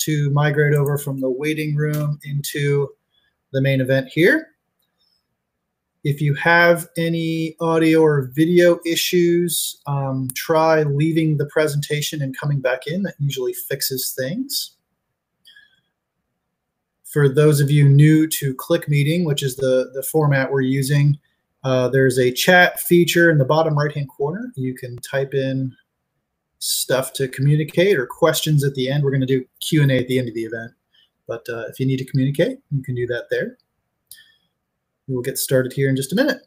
to migrate over from the waiting room into the main event here. If you have any audio or video issues, um, try leaving the presentation and coming back in. That usually fixes things. For those of you new to Click Meeting, which is the, the format we're using, uh, there's a chat feature in the bottom right-hand corner. You can type in stuff to communicate or questions at the end. We're going to do Q&A at the end of the event. But uh, if you need to communicate, you can do that there. We'll get started here in just a minute.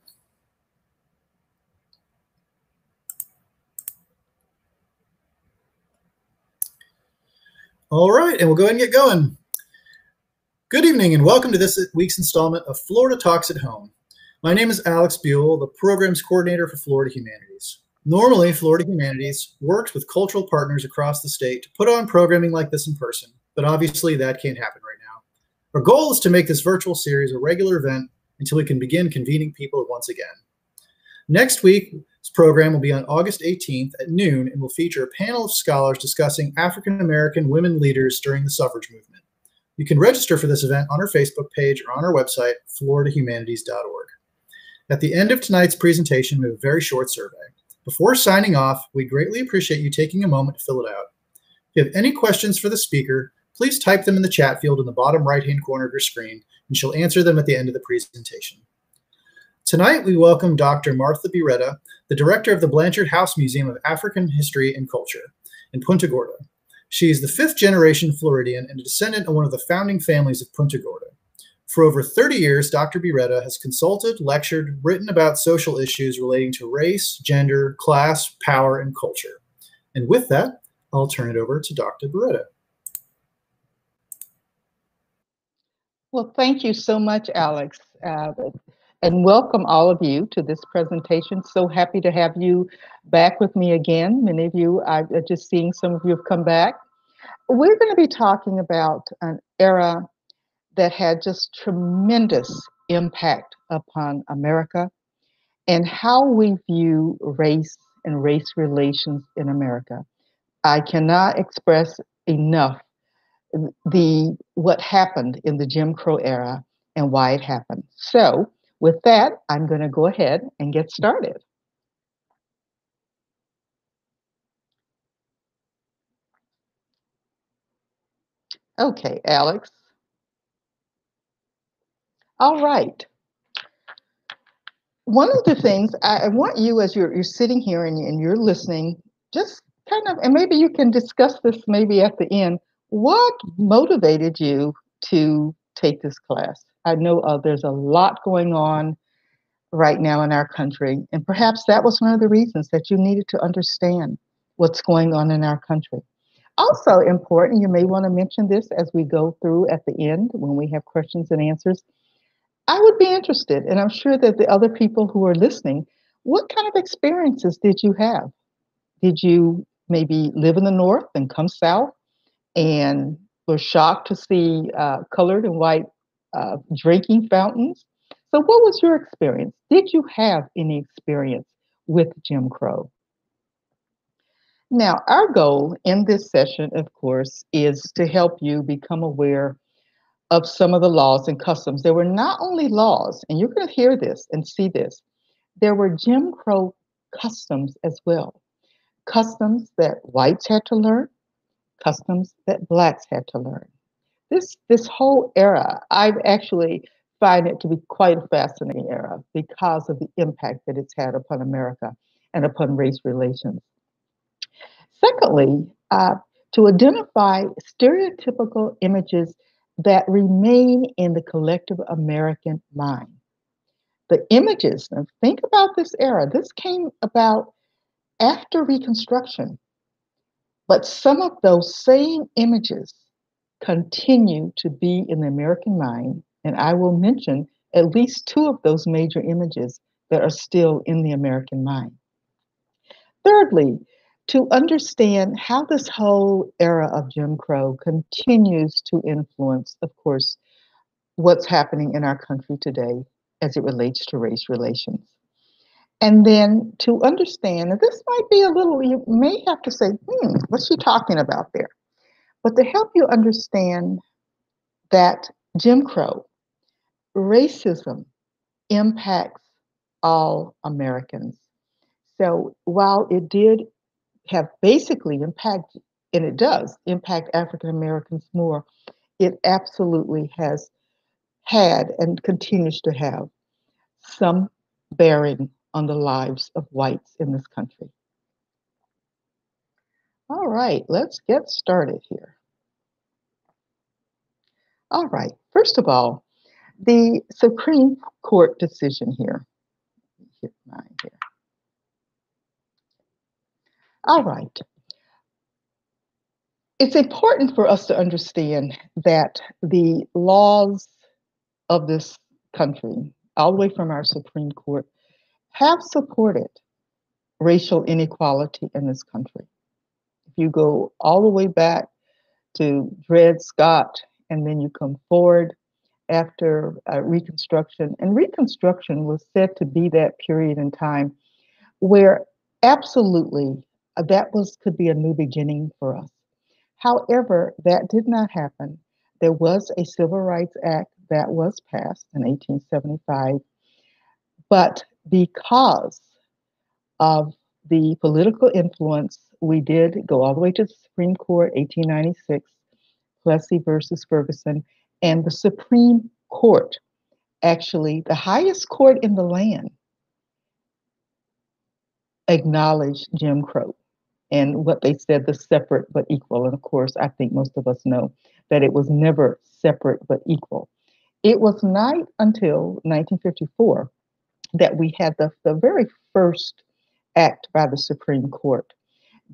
All right, and we'll go ahead and get going. Good evening and welcome to this week's installment of Florida Talks at Home. My name is Alex Buell, the program's coordinator for Florida Humanities. Normally, Florida Humanities works with cultural partners across the state to put on programming like this in person, but obviously that can't happen right now. Our goal is to make this virtual series a regular event until we can begin convening people once again. Next week's program will be on August 18th at noon and will feature a panel of scholars discussing African American women leaders during the suffrage movement. You can register for this event on our Facebook page or on our website, floridahumanities.org. At the end of tonight's presentation, we have a very short survey. Before signing off, we greatly appreciate you taking a moment to fill it out. If you have any questions for the speaker, please type them in the chat field in the bottom right-hand corner of your screen, and she'll answer them at the end of the presentation. Tonight, we welcome Dr. Martha Bireda, the director of the Blanchard House Museum of African History and Culture in Punta Gorda. She is the fifth generation Floridian and a descendant of one of the founding families of Punta Gorda. For over 30 years, Dr. Bireda has consulted, lectured, written about social issues relating to race, gender, class, power, and culture. And with that, I'll turn it over to Dr. Bireda. Well, thank you so much, Alex. Uh, and welcome all of you to this presentation. So happy to have you back with me again. Many of you, I'm just seeing some of you have come back. We're going to be talking about an era that had just tremendous impact upon America and how we view race and race relations in America. I cannot express enough the what happened in the Jim Crow era and why it happened. So, with that, I'm going to go ahead and get started. Okay, Alex. All right. One of the things I, I want you, as you're, you're sitting here and, and you're listening, just kind of, and maybe you can discuss this maybe at the end. What motivated you to take this class? I know uh, there's a lot going on right now in our country, and perhaps that was one of the reasons that you needed to understand what's going on in our country. Also important, you may want to mention this as we go through at the end when we have questions and answers. I would be interested, and I'm sure that the other people who are listening, what kind of experiences did you have? Did you maybe live in the North and come South and were shocked to see uh, colored and white uh, drinking fountains? So, what was your experience? Did you have any experience with Jim Crow? Now, our goal in this session, of course, is to help you become aware of some of the laws and customs. There were not only laws, and you're going to hear this and see this, there were Jim Crow customs as well. Customs that whites had to learn, customs that blacks had to learn. This, this whole era, I've actually find it to be quite a fascinating era because of the impact that it's had upon America and upon race relations. Secondly, uh, to identify stereotypical images that remain in the collective American mind. The images, and think about this era, this came about after Reconstruction, but some of those same images continue to be in the American mind, and I will mention at least two of those major images that are still in the American mind. Thirdly, to understand how this whole era of Jim Crow continues to influence, of course, what's happening in our country today as it relates to race relations. And then to understand, and this might be a little, you may have to say, hmm, what's she talking about there? But to help you understand that Jim Crow, racism impacts all Americans. So while it did have basically impacted, and it does impact African Americans more, it absolutely has had and continues to have some bearing on the lives of whites in this country. All right, let's get started here. All right, first of all, the Supreme Court decision here. Hit mine here. All right. It's important for us to understand that the laws of this country, all the way from our Supreme Court, have supported racial inequality in this country. If you go all the way back to Dred Scott, and then you come forward after uh, Reconstruction, and Reconstruction was said to be that period in time where absolutely Uh, that was could be a new beginning for us. However, that did not happen. There was a Civil Rights Act that was passed in 1875, but because of the political influence, we did go all the way to the Supreme Court, 1896, Plessy versus Ferguson, and the Supreme Court, actually the highest court in the land, acknowledged Jim Crow and what they said the separate but equal. And of course, I think most of us know that it was never separate but equal. It was not until 1954 that we had the, the very first act by the Supreme Court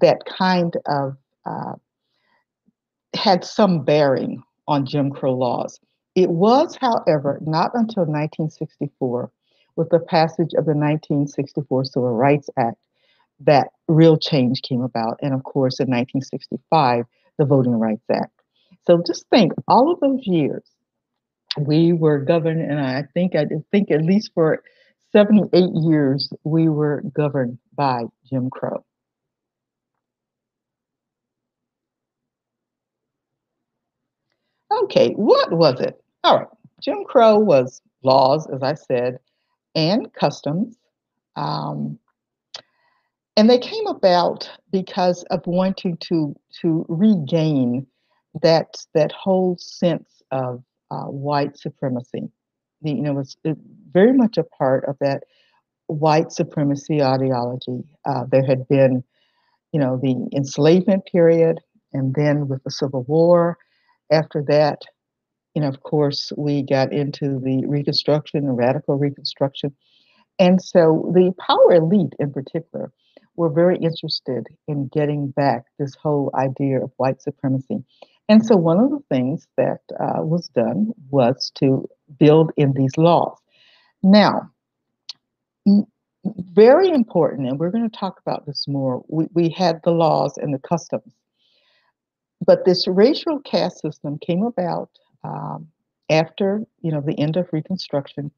that kind of uh, had some bearing on Jim Crow laws. It was, however, not until 1964, with the passage of the 1964 Civil Rights Act, that real change came about. And of course, in 1965, the Voting Rights Act. So just think, all of those years, we were governed, and I think I think at least for 78 years, we were governed by Jim Crow. Okay, what was it? All right, Jim Crow was laws, as I said, and customs. Um, and they came about because of wanting to to regain that that whole sense of uh, white supremacy. The, you know, was very much a part of that white supremacy ideology. Uh, there had been, you know, the enslavement period, and then with the Civil War. After that, you know, of course, we got into the Reconstruction, the radical Reconstruction, and so the power elite, in particular, were very interested in getting back this whole idea of white supremacy. And so one of the things that uh, was done was to build in these laws. Now, very important, and we're going to talk about this more. We, we had the laws and the customs, but this racial caste system came about um, after you know the end of Reconstruction,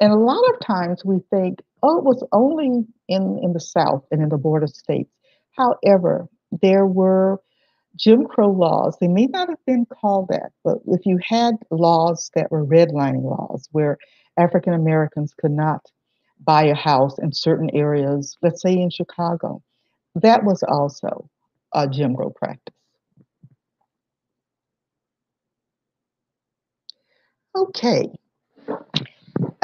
and a lot of times we think, oh, it was only in in the South and in the border states. However, there were Jim Crow laws, they may not have been called that, but if you had laws that were redlining laws where African Americans could not buy a house in certain areas, let's say in Chicago, that was also a Jim Crow practice. Okay.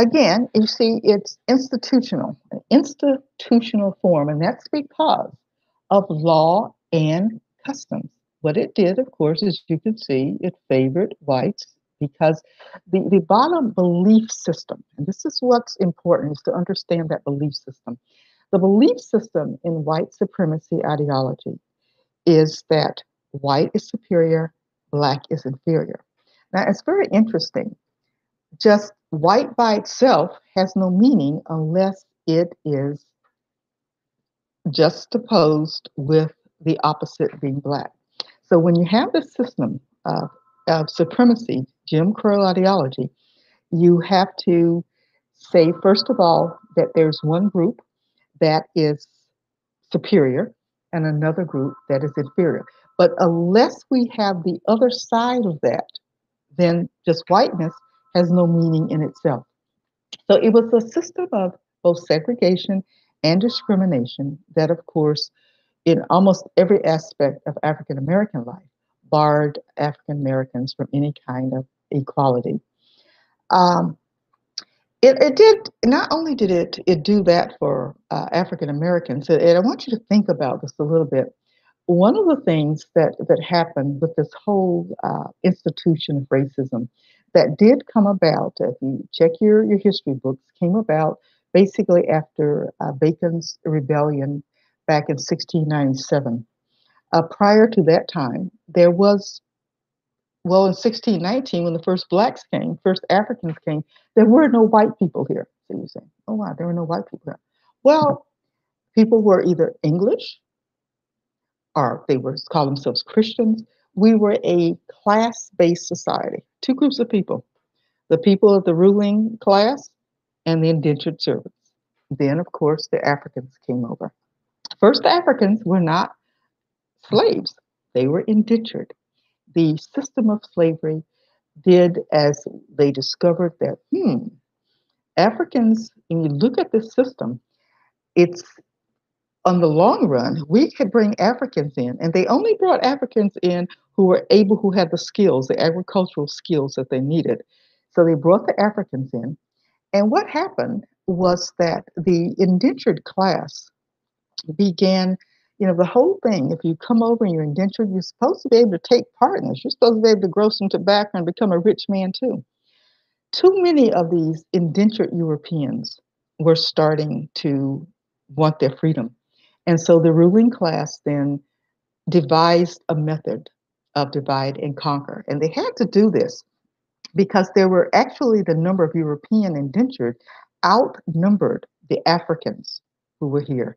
Again, you see, it's institutional, an institutional form, and that's because of law and customs. What it did, of course, as you can see, it favored whites because the, the bottom belief system, and this is what's important, is to understand that belief system. The belief system in white supremacy ideology is that white is superior, black is inferior. Now, it's very interesting. Just white by itself has no meaning unless it is juxtaposed with the opposite being black. So when you have this system of, of supremacy, Jim Crow ideology, you have to say, first of all, that there's one group that is superior and another group that is inferior. But unless we have the other side of that, then just whiteness has no meaning in itself. So it was a system of both segregation and discrimination that, of course, in almost every aspect of African American life, barred African Americans from any kind of equality. Um, it, it, did not only did it it do that for uh, African Americans, and I want you to think about this a little bit. One of the things that that happened with this whole uh, institution of racism that did come about, if you check your your history books, came about basically after uh, Bacon's rebellion back in 1697. Uh, prior to that time, there was, well, in 1619, when the first blacks came, first Africans came, there were no white people here. So you say, oh, wow, there were no white people here. Well, people were either English or they were call themselves Christians. We were a class-based society, two groups of people. The people of the ruling class and the indentured servants. Then, of course, the Africans came over. First Africans were not slaves, they were indentured. The system of slavery did as they discovered that, hmm, Africans, when you look at this system, it's on the long run, we could bring Africans in, and they only brought Africans in who were able, who had the skills, the agricultural skills that they needed. So they brought the Africans in. And what happened was that the indentured class began, you know, the whole thing. If you come over and you're indentured, you're supposed to be able to take part in this. You're supposed to be able to grow some tobacco and become a rich man too. Too many of these indentured Europeans were starting to want their freedom. And so the ruling class then devised a method of divide and conquer. And they had to do this because there were actually the number of European indentured outnumbered the Africans who were here.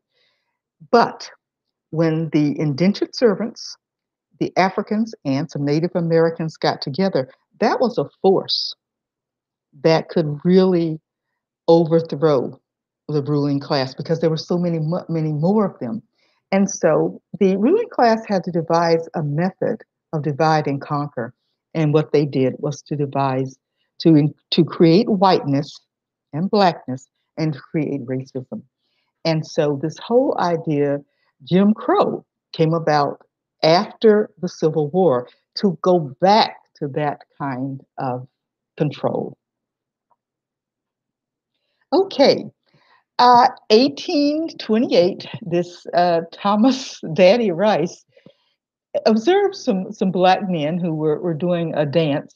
But when the indentured servants, the Africans, and some Native Americans got together, that was a force that could really overthrow the ruling class because there were so many, many more of them. And so the ruling class had to devise a method of divide and conquer. And what they did was to devise to, to create whiteness and blackness and create racism. And so this whole idea, Jim Crow, came about after the Civil War to go back to that kind of control. Okay, uh, 1828, this uh, Thomas Daddy Rice observed some some black men who were, were doing a dance.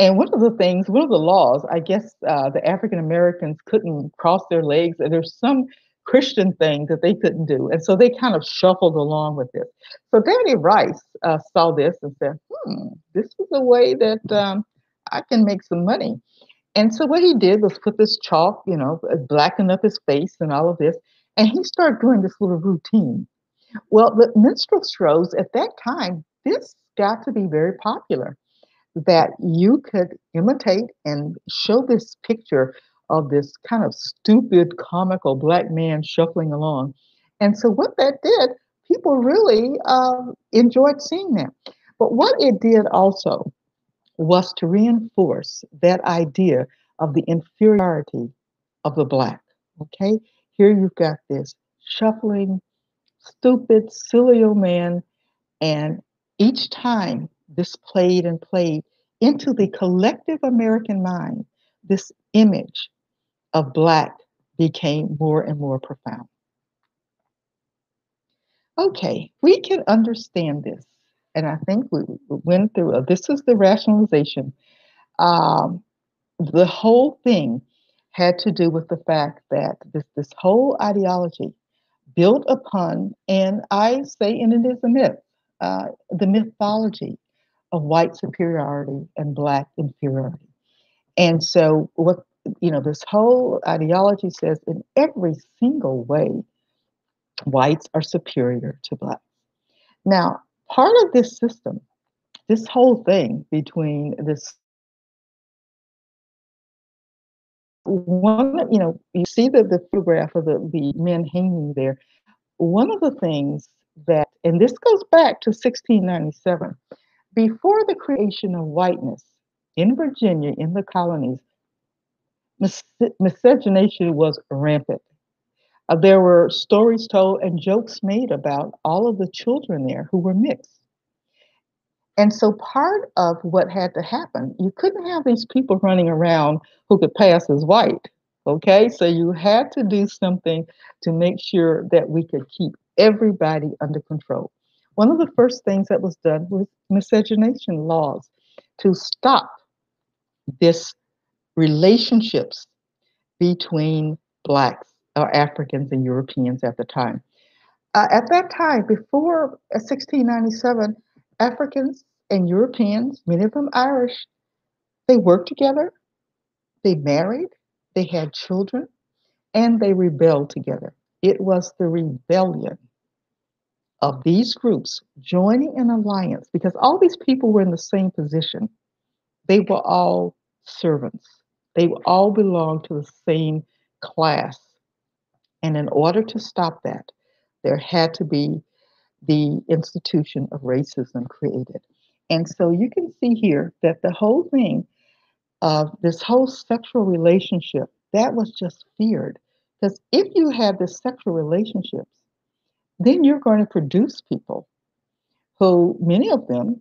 And one of the things, one of the laws, I guess uh, the African Americans couldn't cross their legs. There's some Christian thing that they couldn't do. And so they kind of shuffled along with this. So Daddy Rice uh, saw this and said, hmm, this is a way that um, I can make some money. And so what he did was put this chalk, you know, blacken up his face and all of this. And he started doing this little routine. Well, the minstrel shows at that time, this got to be very popular that you could imitate and show this picture of this kind of stupid, comical black man shuffling along. And so, what that did, people really uh, enjoyed seeing that. But what it did also was to reinforce that idea of the inferiority of the black. Okay, here you've got this shuffling, stupid, silly old man. And each time this played and played into the collective American mind, this image of Black became more and more profound. Okay, we can understand this. And I think we went through it. This is the rationalization. Um, the whole thing had to do with the fact that this, this whole ideology built upon, and I say, and it is a myth, uh, the mythology of white superiority and black inferiority. And so, what you know, this whole ideology says in every single way, whites are superior to blacks. Now, part of this system, this whole thing between this one, you know, you see the, the photograph of the, the men hanging there. One of the things that and this goes back to 1697. Before the creation of whiteness in Virginia, in the colonies, mis- miscegenation was rampant. Uh, there were stories told and jokes made about all of the children there who were mixed. And so, part of what had to happen, you couldn't have these people running around who could pass as white. Okay, so you had to do something to make sure that we could keep everybody under control. One of the first things that was done was miscegenation laws to stop this relationships between blacks or Africans and Europeans at the time. Uh, at that time, before 1697, Africans and Europeans, many of them Irish, they worked together, they married, they had children, and they rebelled together. It was the rebellion of these groups joining an alliance because all these people were in the same position. They were all servants, they all belonged to the same class. And in order to stop that, there had to be the institution of racism created. And so you can see here that the whole thing of this whole sexual relationship, that was just feared. Because if you have this sexual relationships, then you're going to produce people who, many of them,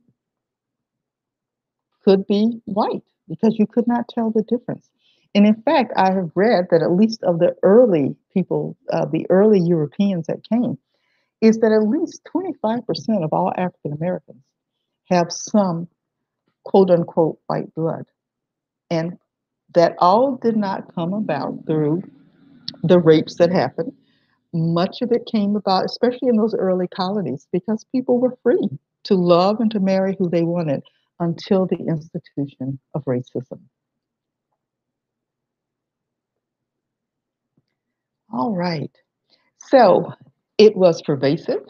could be white because you could not tell the difference. And in fact, I have read that at least of the early people, uh, the early Europeans that came, is that at least 25% of all African Americans have some quote unquote white blood. And that all did not come about through the rapes that happened. Much of it came about, especially in those early colonies, because people were free to love and to marry who they wanted until the institution of racism. All right. So it was pervasive.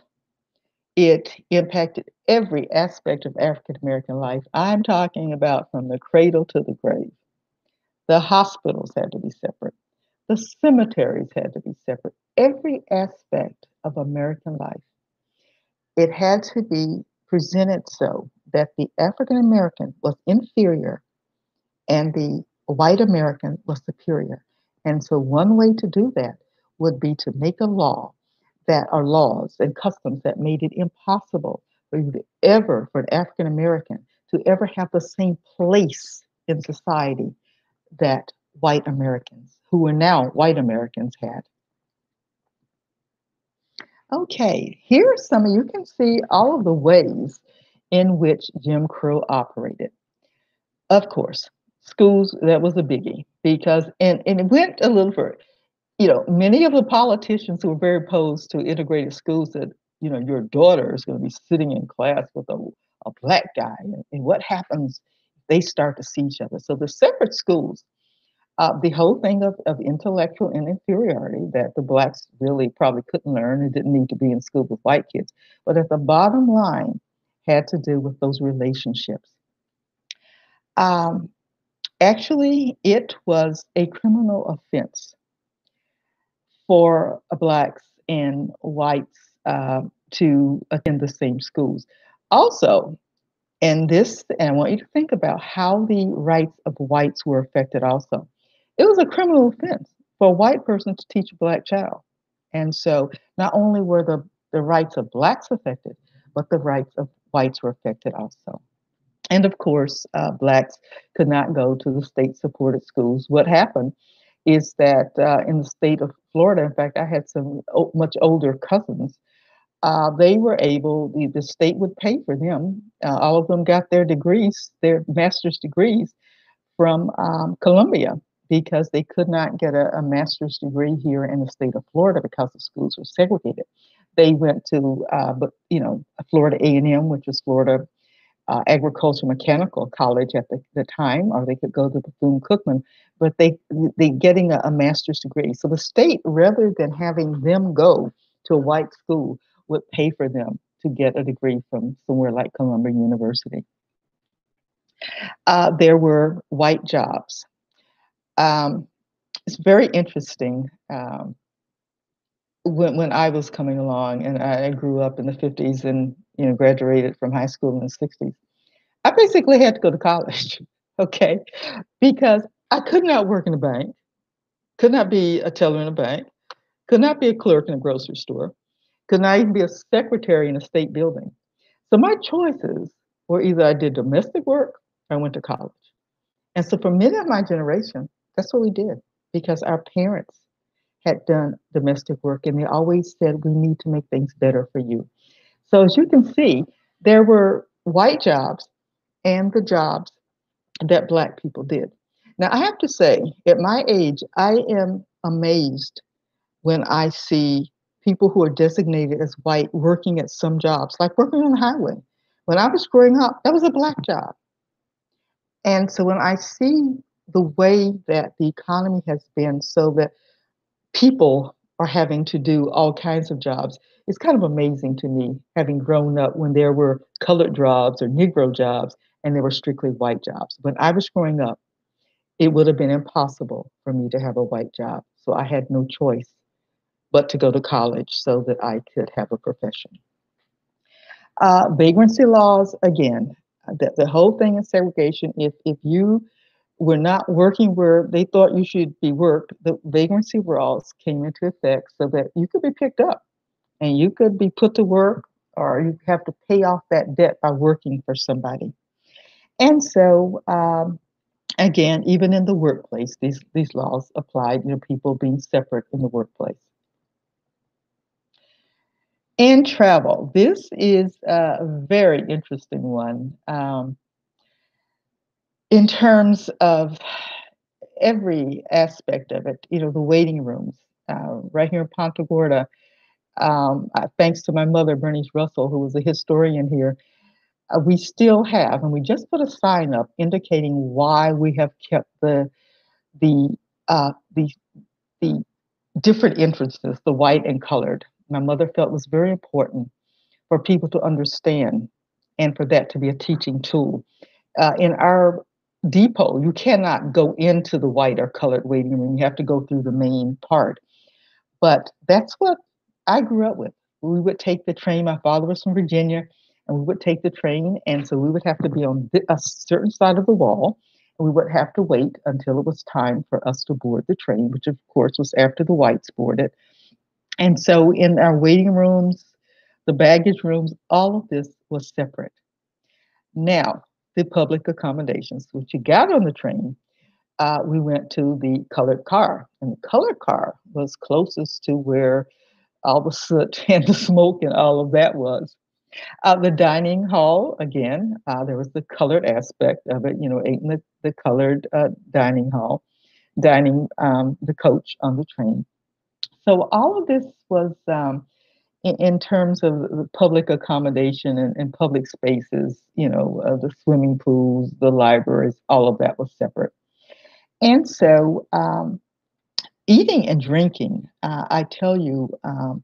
It impacted every aspect of African American life. I'm talking about from the cradle to the grave. The hospitals had to be separate. The cemeteries had to be separate. Every aspect of American life, it had to be presented so that the African American was inferior and the white American was superior. And so, one way to do that would be to make a law that are laws and customs that made it impossible for you to ever, for an African American, to ever have the same place in society that white Americans, who were now white Americans, had. Okay, here are some, you can see all of the ways in which Jim Crow operated. Of course, schools, that was a biggie because, and, and it went a little further. You know, many of the politicians who were very opposed to integrated schools said, you know, your daughter is going to be sitting in class with a, a black guy. And, and what happens? They start to see each other. So the separate schools, uh, the whole thing of, of intellectual inferiority that the blacks really probably couldn't learn and didn't need to be in school with white kids. But at the bottom line, had to do with those relationships. Um, actually, it was a criminal offense for blacks and whites uh, to attend the same schools. Also, and this, and I want you to think about how the rights of whites were affected also. It was a criminal offense for a white person to teach a black child. And so not only were the, the rights of blacks affected, but the rights of whites were affected also. And of course, uh, blacks could not go to the state supported schools. What happened is that uh, in the state of Florida, in fact, I had some much older cousins uh, they were able, the, the, state would pay for them. Uh, all of them got their degrees, their master's degrees from um, Columbia because they could not get a, a, master's degree here in the state of Florida because the schools were segregated. They went to, uh, you know, Florida A&M, which is Florida uh, Agricultural Mechanical College at the, the, time, or they could go to Bethune Cookman. But they they getting a, a master's degree. So the state, rather than having them go to a white school, would pay for them to get a degree from somewhere like Columbia University. Uh, there were white jobs. Um, it's very interesting. Um, when when I was coming along, and I grew up in the '50s, and you know, graduated from high school in the '60s. I basically had to go to college, okay, because I could not work in a bank, could not be a teller in a bank, could not be a clerk in a grocery store, could not even be a secretary in a state building. So my choices were either I did domestic work or I went to college. And so for many of my generation, that's what we did because our parents had done domestic work and they always said, we need to make things better for you. So as you can see, there were white jobs and the jobs that Black people did. Now, I have to say, at my age, I am amazed when I see people who are designated as white working at some jobs, like working on the highway. When I was growing up, that was a Black job. And so when I see the way that the economy has been so that people are having to do all kinds of jobs, it's kind of amazing to me, having grown up when there were colored jobs or Negro jobs and there were strictly white jobs. When I was growing up, it would have been impossible for me to have a white job. So I had no choice but to go to college so that I could have a profession. Uh, vagrancy laws, again, the, the whole thing is segregation. If, if you were not working where they thought you should be worked, the vagrancy laws came into effect so that you could be picked up and you could be put to work or you have to pay off that debt by working for somebody. And so, um, again, even in the workplace, these, these laws applied, you know, people being separate in the workplace. And travel. This is a very interesting one um, in terms of every aspect of it. You know, the waiting rooms uh, right here in Punta Gorda. Um, thanks to my mother, Bernice Russell, who was a historian here, uh, we still have, and we just put a sign up indicating why we have kept the the uh, the the different entrances, the white and colored. My mother felt was very important for people to understand, and for that to be a teaching tool. Uh, in our depot, you cannot go into the white or colored waiting room. You have to go through the main part. But that's what I grew up with. We would take the train. My father was from Virginia and we would take the train. And so we would have to be on a certain side of the wall. And we would have to wait until it was time for us to board the train, which of course was after the whites boarded. And so in our waiting rooms, the baggage rooms, all of this was separate. Now, the public accommodations. which you got on the train, uh, we went to the colored car. And the colored car was closest to where all the soot and the smoke and all of that was. Uh, the dining hall, again, uh, there was the colored aspect of it, you know, ate in the, the colored uh, dining hall, dining um, the coach on the train. So all of this was um, in, terms of public accommodation and, and public spaces, you know, uh, the swimming pools, the libraries, all of that was separate. And so um, eating and drinking, uh, I tell you, um,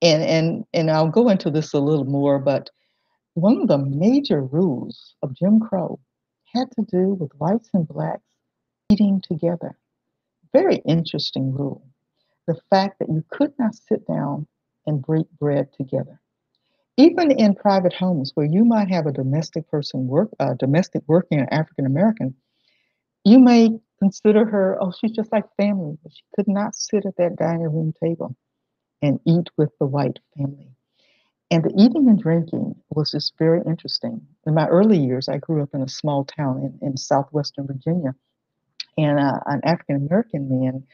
and and and I'll go into this a little more, but one of the major rules of Jim Crow had to do with whites and blacks eating together. Very interesting rule. The fact that you could not sit down and break bread together. Even in private homes where you might have a domestic person work, uh, domestic working an African American, you may consider her, oh, she's just like family, but she could not sit at that dining room table and eat with the white family. And the eating and drinking was just very interesting. In my early years, I grew up in a small town in, in southwestern Virginia, and uh, an African American man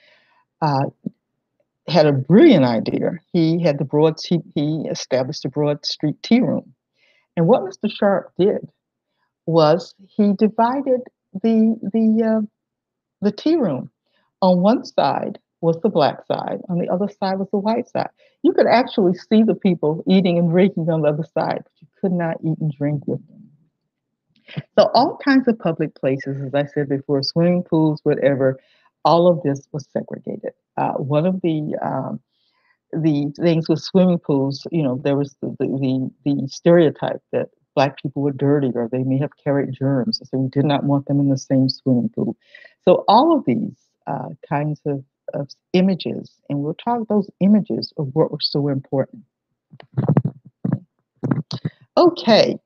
uh, had a brilliant idea. He had the broad he, he established the Broad Street tea room, and what Mr. Sharp did was he divided the the uh, the tea room. On one side was the black side, on the other side was the white side. You could actually see the people eating and drinking on the other side, but you could not eat and drink with them. So, all kinds of public places, as I said before, swimming pools, whatever, all of this was segregated. Uh, one of the um, the things with swimming pools, you know, there was the, the, the, stereotype that black people were dirty or they may have carried germs. So we did not want them in the same swimming pool. So all of these uh, kinds of of images, and we'll talk those images of what were so important. Okay,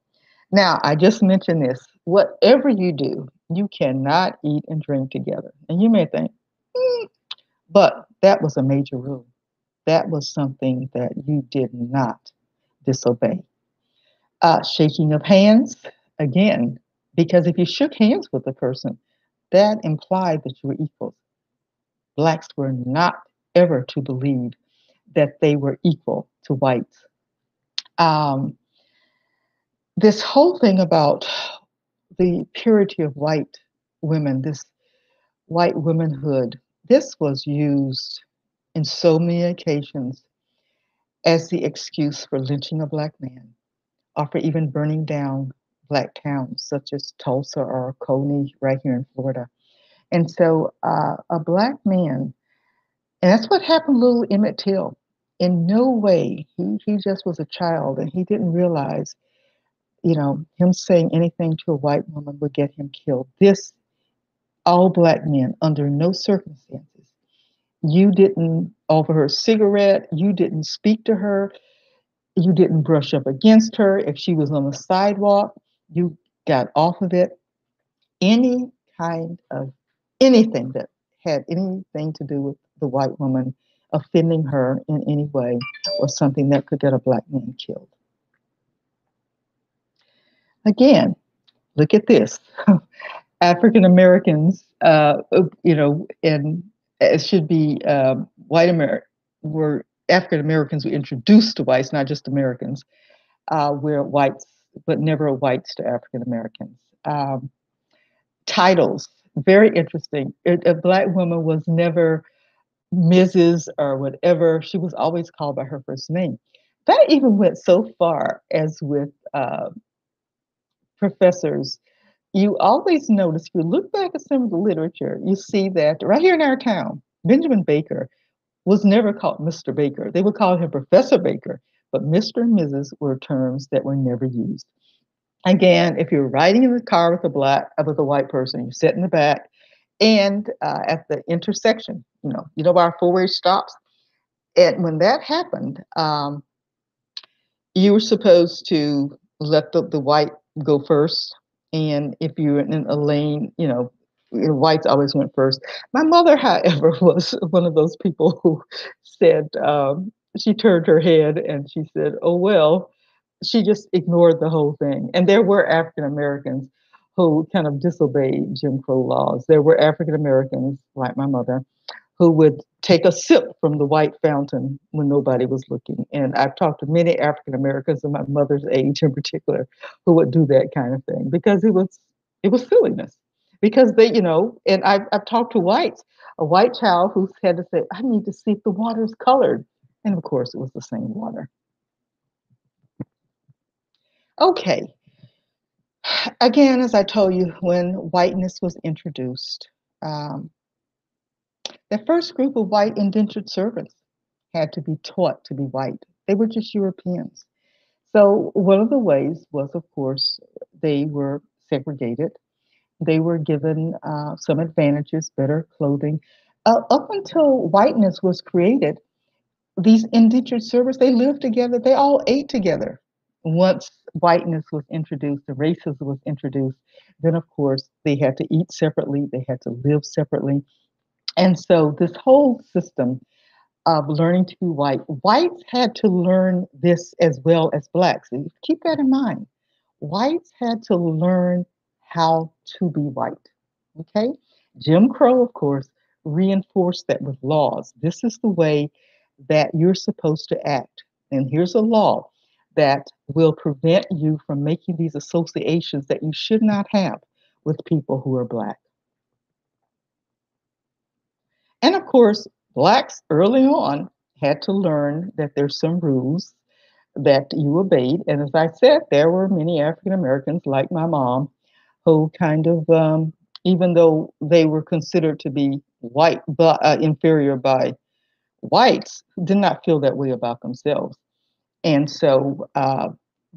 now I just mentioned this. Whatever you do, you cannot eat and drink together. And you may think, mm, but that was a major rule. That was something that you did not disobey. Uh, shaking of hands, again, because if you shook hands with a person, that implied that you were equals. Blacks were not ever to believe that they were equal to whites. Um, this whole thing about the purity of white women, this white womanhood, this was used in so many occasions as the excuse for lynching a black man or for even burning down black towns such as Tulsa or Coney right here in Florida. And so uh, a black man, and that's what happened to little Emmett Till. In no way, he, he just was a child and he didn't realize, you know, him saying anything to a white woman would get him killed. This, all black men, under no circumstances, you didn't offer her a cigarette, you didn't speak to her, you didn't brush up against her. If she was on the sidewalk, you got off of it. Any kind of anything that had anything to do with the white woman offending her in any way was something that could get a black man killed. Again, look at this. African Americans, uh, you know, and it should be uh, white America were African Americans were introduced to whites, not just Americans, uh, were whites, but never whites to African Americans. Um, titles very interesting. It, a black woman was never Mrs. or whatever. She was always called by her first name. That even went so far as with uh, professors. You always notice, if you look back at some of the literature, you see that right here in our town, Benjamin Baker was never called Mr. Baker. They would call him Professor Baker, but Mr. and Mrs. were terms that were never used. Again, if you're riding in the car with a black with a white person, you sit in the back, and uh, at the intersection, you know, you know where our four-way stops. And when that happened, um, you were supposed to let the, the white go first. And if you're in a lane, you know, whites always went first. My mother, however, was one of those people who said, um, she turned her head and she said, Oh, well, she just ignored the whole thing. And there were African Americans who kind of disobeyed Jim Crow laws. There were African Americans, like my mother, who would take a sip from the white fountain when nobody was looking. And I've talked to many African Americans of my mother's age in particular who would do that kind of thing because it was it was silliness. Because they, you know, and I've, I've talked to whites, a white child who had to say, I need to see if the water's colored. And of course, it was the same water. Okay. Again, as I told you, when whiteness was introduced, um, the first group of white indentured servants had to be taught to be white. They were just Europeans. So, one of the ways was, of course, they were segregated. They were given uh, some advantages, better clothing. Uh, up until whiteness was created, these indentured servants, they lived together, they all ate together once whiteness was introduced, the racism was introduced, then of course they had to eat separately, they had to live separately. And so this whole system of learning to be white, whites had to learn this as well as blacks. And keep that in mind. Whites had to learn how to be white. Okay? Jim Crow, of course, reinforced that with laws. This is the way that you're supposed to act. And here's a law that will prevent you from making these associations that you should not have with people who are Black. And of course, Blacks early on had to learn that there's some rules that you obeyed. And as I said, there were many African Americans, like my mom, who kind of, um, even though they were considered to be white, but uh, inferior by whites, did not feel that way about themselves. And so uh,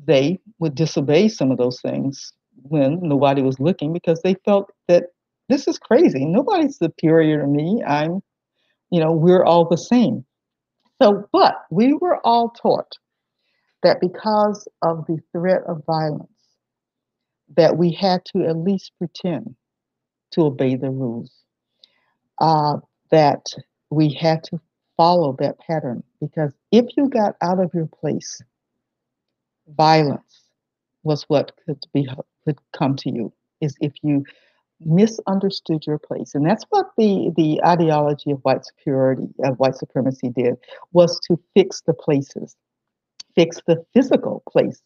they would disobey some of those things when nobody was looking because they felt that this is crazy. Nobody's superior to me. I'm you know, we're all the same. So, but we were all taught that because of the threat of violence, that we had to at least pretend to obey the rules, uh, that we had to follow that pattern because if you got out of your place, violence was what could be could come to you. Is if you misunderstood your place, and that's what the the ideology of white superiority of white supremacy did was to fix the places, fix the physical place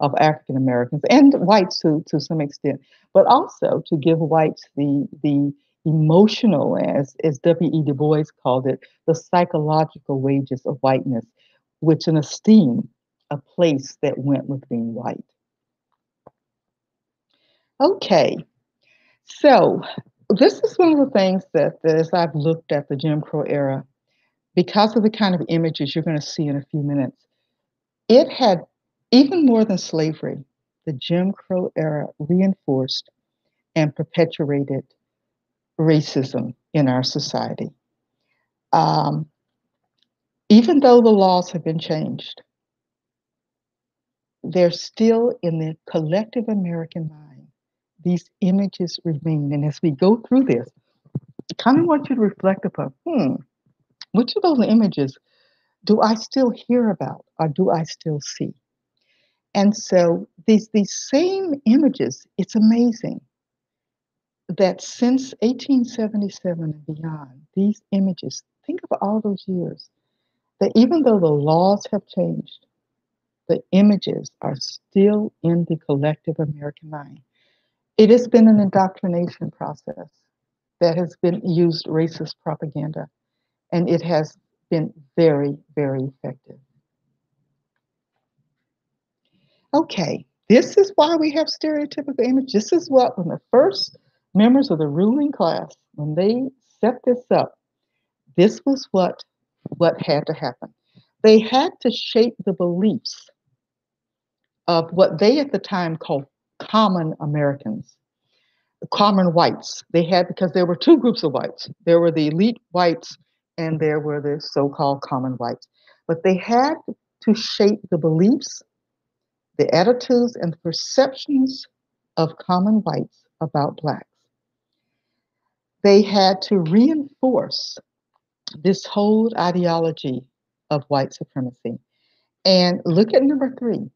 of African Americans and whites to, to some extent, but also to give whites the, the emotional, as, as W.E. Du Bois called it, the psychological wages of whiteness, which an esteem, a place that went with being white. Okay, so this is one of the things that, that as I've looked at the Jim Crow era, because of the kind of images you're going to see in a few minutes, it had even more than slavery, the Jim Crow era reinforced and perpetuated racism in our society. Um, even though the laws have been changed, they're still in the collective American mind. These images remain. And as we go through this, I kind of want you to reflect upon hmm, which of those images do I still hear about or do I still see? And so these these same images, it's amazing that since 1877 and beyond, these images, think of all those years, that even though the laws have changed, the images are still in the collective American mind. It has been an indoctrination process that has been used racist propaganda, and it has been very, very effective. Okay, this is why we have stereotypical image. This is what when the first members of the ruling class, when they set this up, this was what what had to happen. They had to shape the beliefs of what they at the time called common Americans, common whites. They had because there were two groups of whites. There were the elite whites and there were the so-called common whites. But they had to shape the beliefs the attitudes and perceptions of common whites about blacks. They had to reinforce this whole ideology of white supremacy. And look at number three.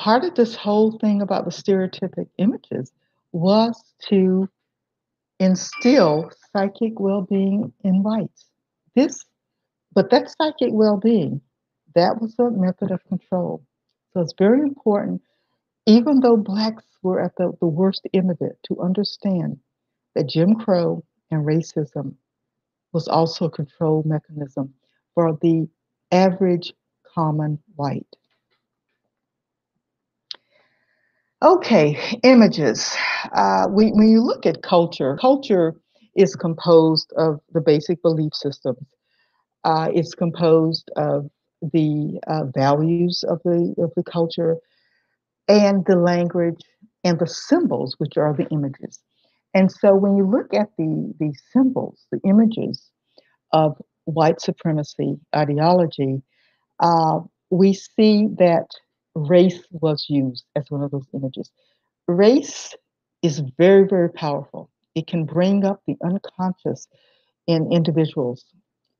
Part of this whole thing about the stereotypic images was to instill psychic well-being in whites. This, but that psychic well-being, that was a method of control. So it's very important, even though blacks were at the, the worst end of it, to understand that Jim Crow and racism was also a control mechanism for the average common white. Okay, images. Uh, we, when you look at culture, culture is composed of the basic belief systems. Uh, it's composed of the uh, values of the of the culture and the language and the symbols which are the images and so when you look at the the symbols the images of white supremacy ideology uh, we see that race was used as one of those images race is very very powerful it can bring up the unconscious in individuals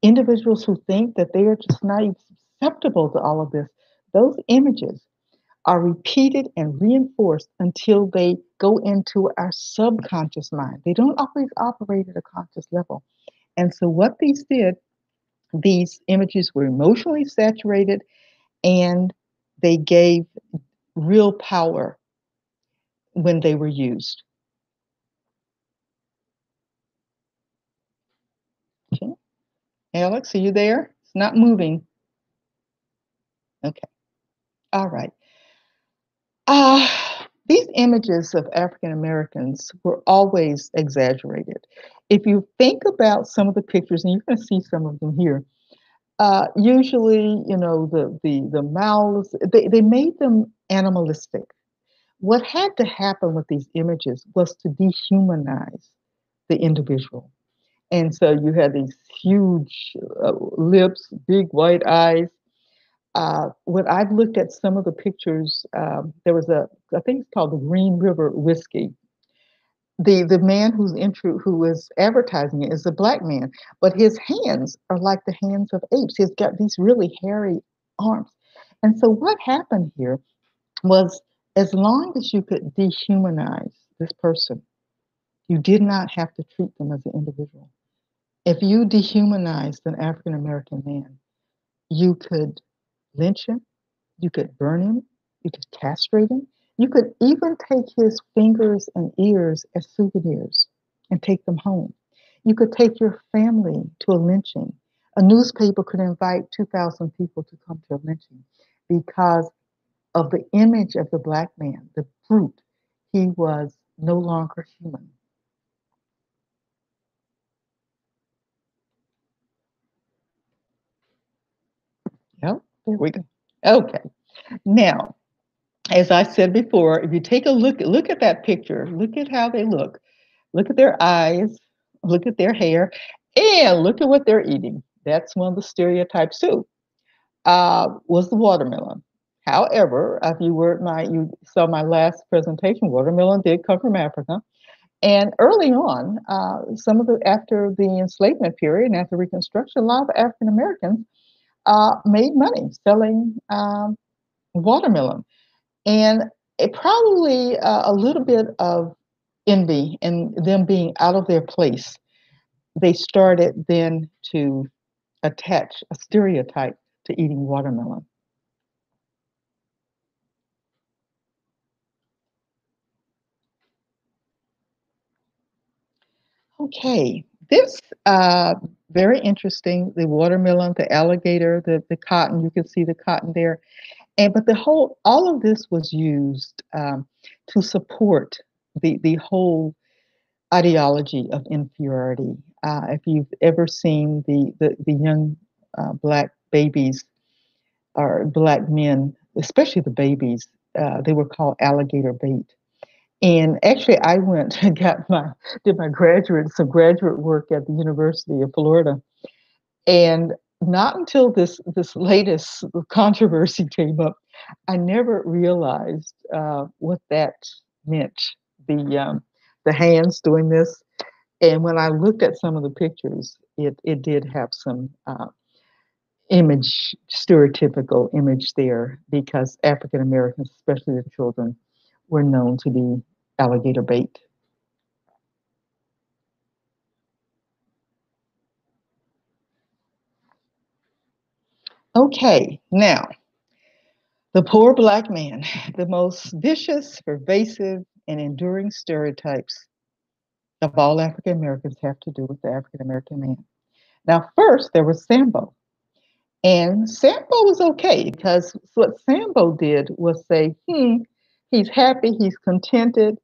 individuals who think that they are just naive susceptible to all of this, those images are repeated and reinforced until they go into our subconscious mind. They don't always operate at a conscious level. And so, what these did, these images were emotionally saturated and they gave real power when they were used. Okay. Alex, are you there? It's not moving. Okay. All right. Uh, these images of African Americans were always exaggerated. If you think about some of the pictures, and you're going to see some of them here, uh, usually, you know, the the the mouths, they, they made them animalistic. What had to happen with these images was to dehumanize the individual. And so you had these huge uh, lips, big white eyes. Uh, when I've looked at some of the pictures, um, there was a, I think it's called the Green River Whiskey. The, the man who's intro, who is advertising it is a black man, but his hands are like the hands of apes. He's got these really hairy arms. And so what happened here was as long as you could dehumanize this person, you did not have to treat them as an individual. If you dehumanized an African American man, you could lynch him, you could burn him, you could castrate him, you could even take his fingers and ears as souvenirs and take them home. You could take your family to a lynching. A newspaper could invite 2,000 people to come to a lynching because of the image of the black man, the brute. He was no longer human. Yep, there we go. Okay. Now, as I said before, if you take a look, look at that picture, look at how they look. Look at their eyes, look at their hair, and look at what they're eating. That's one of the stereotypes too. Uh, was the watermelon. However, if you were my you saw my last presentation, watermelon did come from Africa. And early on, uh, some of the after the enslavement period and after Reconstruction, a lot of African Americans uh, made money selling um, watermelon. And it probably uh, a little bit of envy and them being out of their place, they started then to attach a stereotype to eating watermelon. Okay, this uh, very interesting. The watermelon, the alligator, the the cotton. You can see the cotton there, and but the whole all of this was used um, to support the the whole ideology of inferiority. Uh, if you've ever seen the the, the young uh, black babies or black men, especially the babies, uh, they were called alligator bait. And actually, I went and got my did my graduate some graduate work at the University of Florida, and not until this this latest controversy came up, I never realized uh, what that meant. The um, the hands doing this, and when I looked at some of the pictures, it it did have some uh, image stereotypical image there because African Americans, especially the children, were known to be alligator bait. Okay, now, the poor black man, the most vicious, pervasive, and enduring stereotypes of all African Americans have to do with the African American man. Now, first, there was Sambo. And Sambo was okay because what Sambo did was say, hmm, he's happy, he's contented,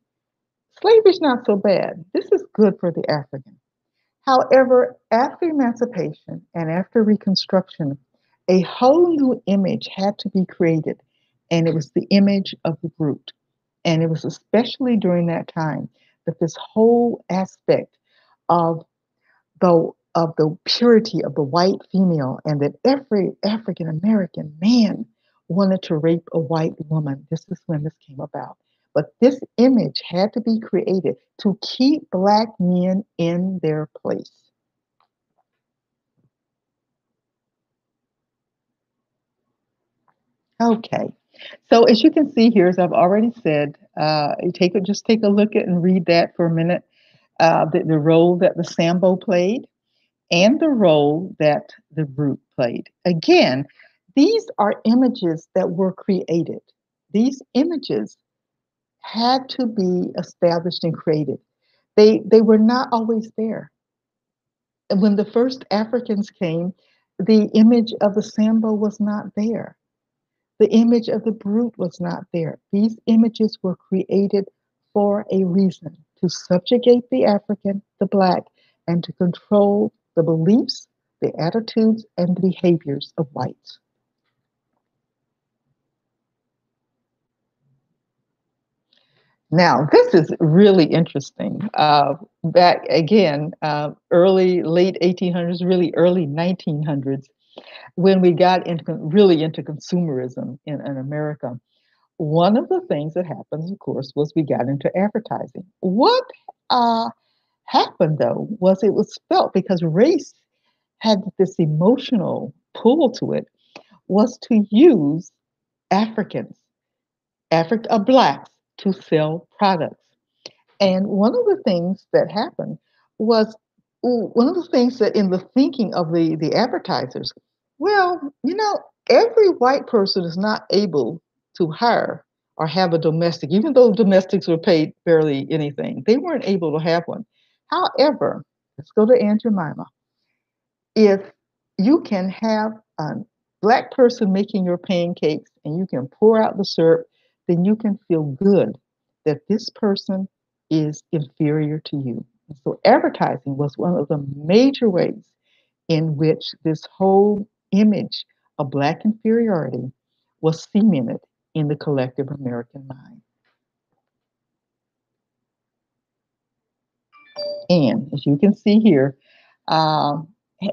Slavery's not so bad. This is good for the African. However, after emancipation and after Reconstruction, a whole new image had to be created, and it was the image of the brute. And it was especially during that time that this whole aspect of the of the purity of the white female, and that every African American man wanted to rape a white woman. This is when this came about. But this image had to be created to keep Black men in their place. Okay, so as you can see here, as I've already said, uh, take a, just take a look at and read that for a minute. Uh, the, the role that the Sambo played and the role that the brute played. Again, these are images that were created. These images had to be established and created. They, they were not always there. And when the first Africans came, the image of the Sambo was not there. The image of the brute was not there. These images were created for a reason to subjugate the African, the Black, and to control the beliefs, the attitudes, and the behaviors of whites. Now, this is really interesting. Uh, back again, uh, early, late 1800s, really early 1900s, when we got into really into consumerism in, in America. One of the things that happens, of course, was we got into advertising. What uh, happened though was it was felt because race had this emotional pull to it was to use Africans, Africa, uh, blacks to sell products. And one of the things that happened was one of the things that in the thinking of the, the advertisers, well, you know, every white person is not able to hire or have a domestic, even though domestics were paid barely anything. They weren't able to have one. However, let's go to Aunt Jemima. If you can have a black person making your pancakes and you can pour out the syrup then you can feel good that this person is inferior to you. so advertising was one of the major ways in which this whole image of black inferiority was cemented in the collective American mind. And as you can see here, uh,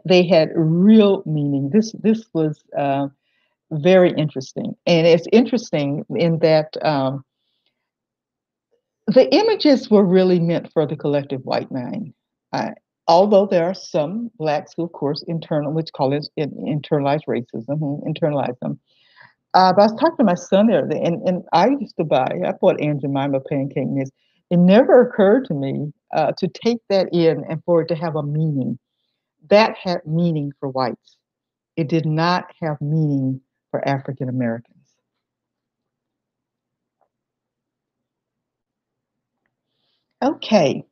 they had real meaning. This this was uh, very interesting. And it's interesting in that um, the images were really meant for the collective white mind. Uh, although there are some blacks who, of course, internal, which call it internalized racism, who internalize them. Uh, but I was talking to my son the there, and, and I used to buy, I bought Aunt Jemima pancake mix. It never occurred to me uh, to take that in and for it to have a meaning. That had meaning for whites. It did not have meaning for African Americans. Okay,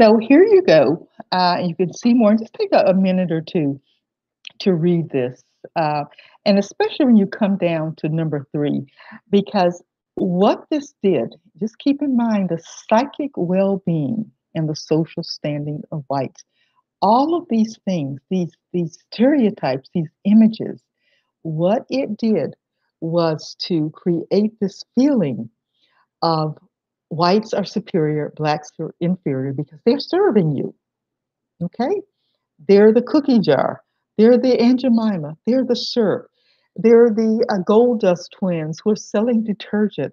so here you go. Uh, you can see more. Just take a, a, minute or two to read this. Uh, and especially when you come down to number three, because what this did, just keep in mind the psychic well being and the social standing of whites. All of these things, these, these stereotypes, these images, what it did was to create this feeling of whites are superior, blacks are inferior because they're serving you. Okay? They're the cookie jar. They're the Aunt Jemima. They're the syrup. They're the uh, gold dust twins who are selling detergent.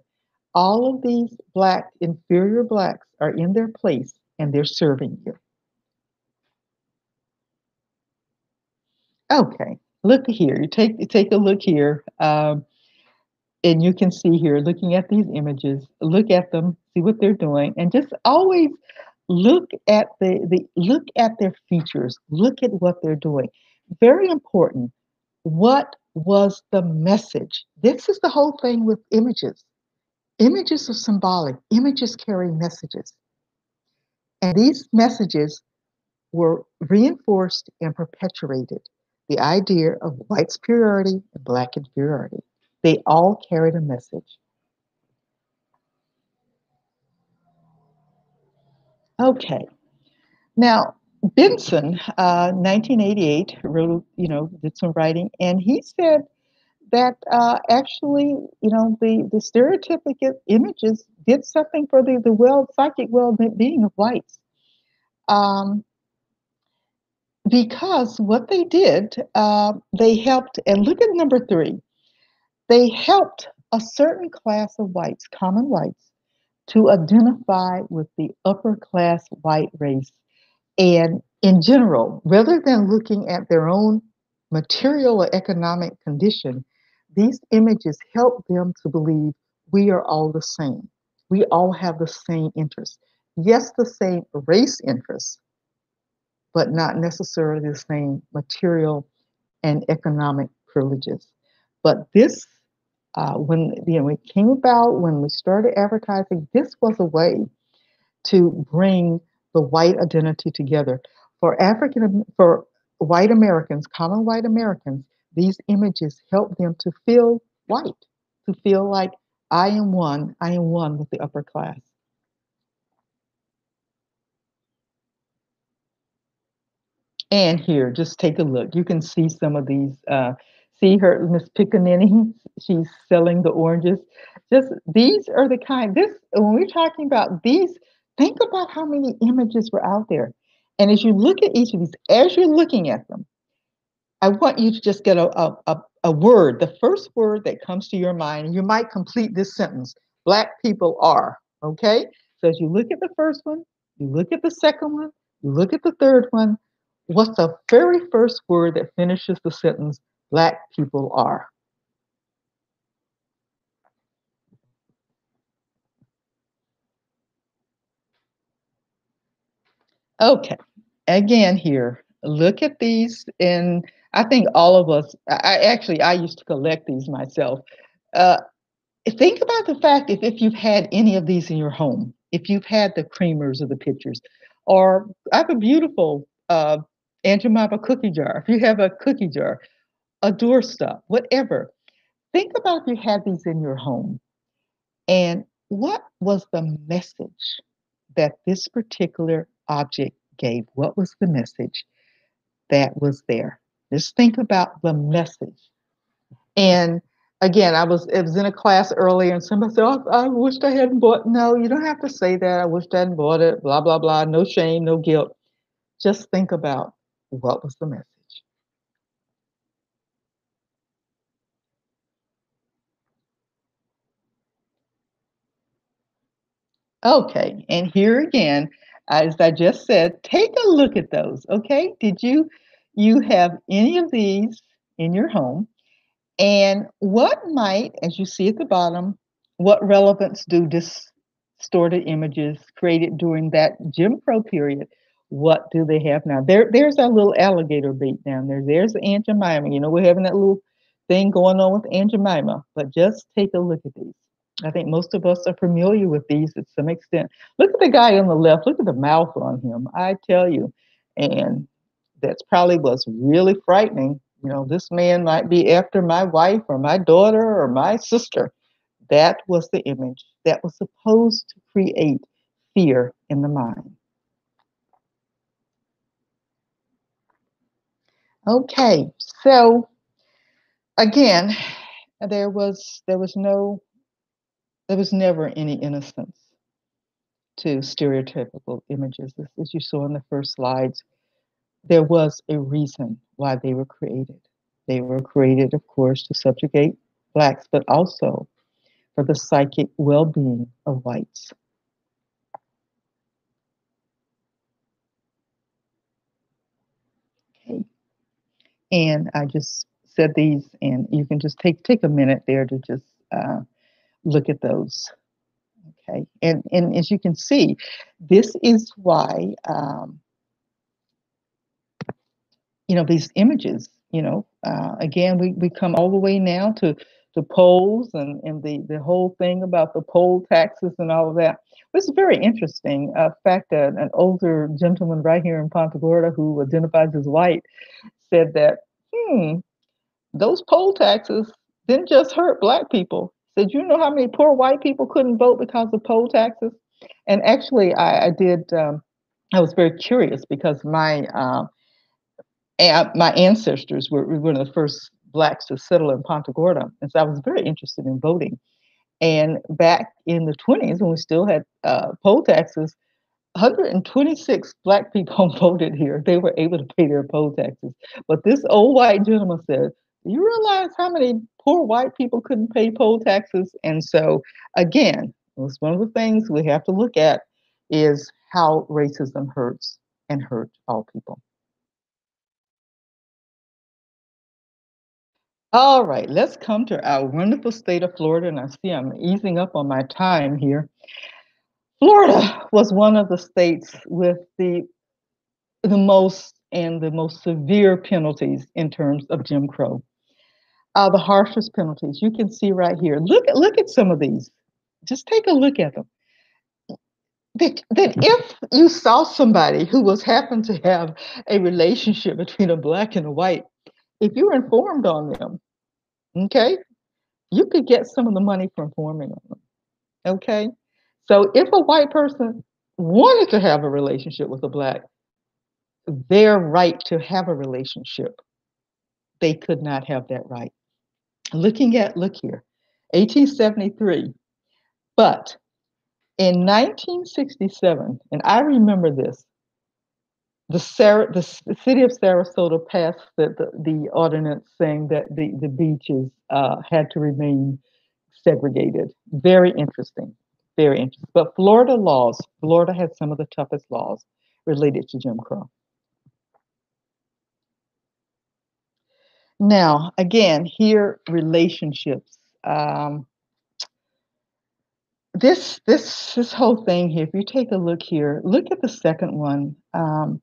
All of these black, inferior blacks are in their place and they're serving you. Okay, look here, you take, take a look here, um, and you can see here, looking at these images, look at them, see what they're doing, and just always look at the, the look at their features, look at what they're doing. Very important. What was the message? This is the whole thing with images. Images are symbolic, images carry messages. And these messages were reinforced and perpetuated the idea of white superiority and black inferiority. They all carried a message. Okay, now Benson, uh, 1988, wrote, you know, did some writing, and he said that uh, actually, you know, the, the stereotypical images did something for the, the well psychic well-being of whites. Um, because what they did, uh, they helped, and look at number three, they helped a certain class of whites, common whites, to identify with the upper class white race. And in general, rather than looking at their own material or economic condition, these images help them to believe we are all the same. We all have the same interests. Yes, the same race interests, but not necessarily the same material and economic privileges. But this, uh, when you know, it came about, when we started advertising, this was a way to bring the white identity together. For African, for white Americans, common white Americans, these images help them to feel white, to feel like I am one, I am one with the upper class. And here, just take a look. You can see some of these, uh, see her, Miss Pickaninny, she's selling the oranges. Just these are the kind, this, when we're talking about these, think about how many images were out there. And as you look at each of these, as you're looking at them, I want you to just get a, a, a, a word, the first word that comes to your mind, you might complete this sentence Black people are, okay? So as you look at the first one, you look at the second one, you look at the third one, what's the very first word that finishes the sentence, Black people are? Okay, again here, look at these and I think all of us, I actually, I used to collect these myself. Uh, think about the fact if, if you've had any of these in your home, if you've had the creamers or the pitchers, or I have a beautiful uh, Aunt Jemima cookie jar, if you have a cookie jar, a doorstop, whatever. Think about if you had these in your home and what was the message that this particular object gave? What was the message that was there? Just think about the message. And again, I was it was in a class earlier, and somebody said, oh, "I wished I hadn't bought." No, you don't have to say that. I wished I hadn't bought it. Blah blah blah. No shame, no guilt. Just think about what was the message. Okay, and here again, as I just said, take a look at those. Okay, did you you have any of these in your home? And what might, as you see at the bottom, what relevance do distorted images created during that Jim Crow period? What do they have now? There, there's that little alligator bait down there. There's the Aunt Jemima. You know, we're having that little thing going on with Aunt Jemima. But just take a look at these. I think most of us are familiar with these at some extent. Look at the guy on the left. Look at the mouth on him. I tell you. And that's probably was really frightening. You know, this man might be after my wife or my daughter or my sister. That was the image that was supposed to create fear in the mind. Okay, so again, there was there was no there was never any innocence to stereotypical images, as you saw in the first slides there was a reason why they were created. They were created, of course, to subjugate blacks, but also for the psychic well being of whites. Okay. And I just said these, and you can just take take a minute there to just uh, look at those. Okay, and and as you can see, this is why um, you know these images you know uh, again we, we come all the way now to to polls and, and the, the whole thing about the poll taxes and all of that It's very interesting uh, fact that an older gentleman right here in Punta Gorda who identifies as white said that hmm those poll taxes didn't just hurt black people said you know how many poor white people couldn't vote because of poll taxes and actually i, I did um, i was very curious because my uh, my ancestors were, were one of the first blacks to settle in Punta Gorda. And so I was very interested in voting. And back in the 20s, when we still had uh, poll taxes, 126 black people voted here. They were able to pay their poll taxes. But this old white gentleman said, you realize how many poor white people couldn't pay poll taxes? And so, again, it's one of the things we have to look at is how racism hurts and hurt all people. All right, let's come to our wonderful state of Florida. And I see I'm easing up on my time here. Florida was one of the states with the the most and the most severe penalties in terms of Jim Crow. Uh, the harshest penalties you can see right here. Look at look at some of these. Just take a look at them. That, that if you saw somebody who was happened to have a relationship between a black and a white, if you were informed on them, okay, you could get some of the money for informing on them. Okay. So if a white person wanted to have a relationship with a black, their right to have a relationship, they could not have that right. Looking at, look here, 1873. But in 1967, and I remember this, the, Sar- the, city of Sarasota passed the, the, the, ordinance saying that the, the beaches uh, had to remain segregated. Very interesting, very interesting. But Florida laws, Florida had some of the toughest laws related to Jim Crow. Now, again, here relationships. Um, this this this whole thing here. If you take a look here, look at the second one. Um,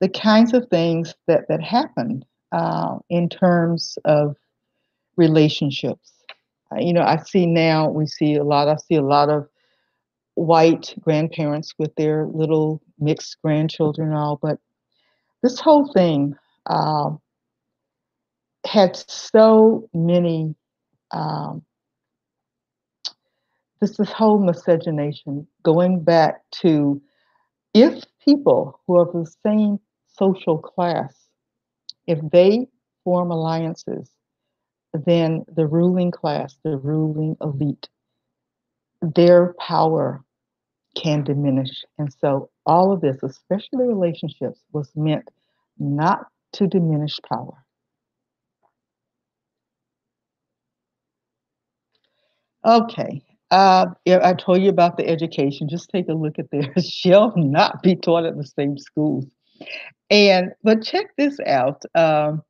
the kinds of things that that happen uh, in terms of relationships. Uh, you know, I see now. We see a lot. I see a lot of white grandparents with their little mixed grandchildren and all, but this whole thing. Uh, had so many um, this is whole miscegenation going back to if people who are of the same social class if they form alliances then the ruling class the ruling elite their power can diminish. And so all of this especially relationships was meant not to diminish power Okay. Uh, I told you about the education. Just take a look at there. Shall not be taught at the same schools. And but check this out. Um,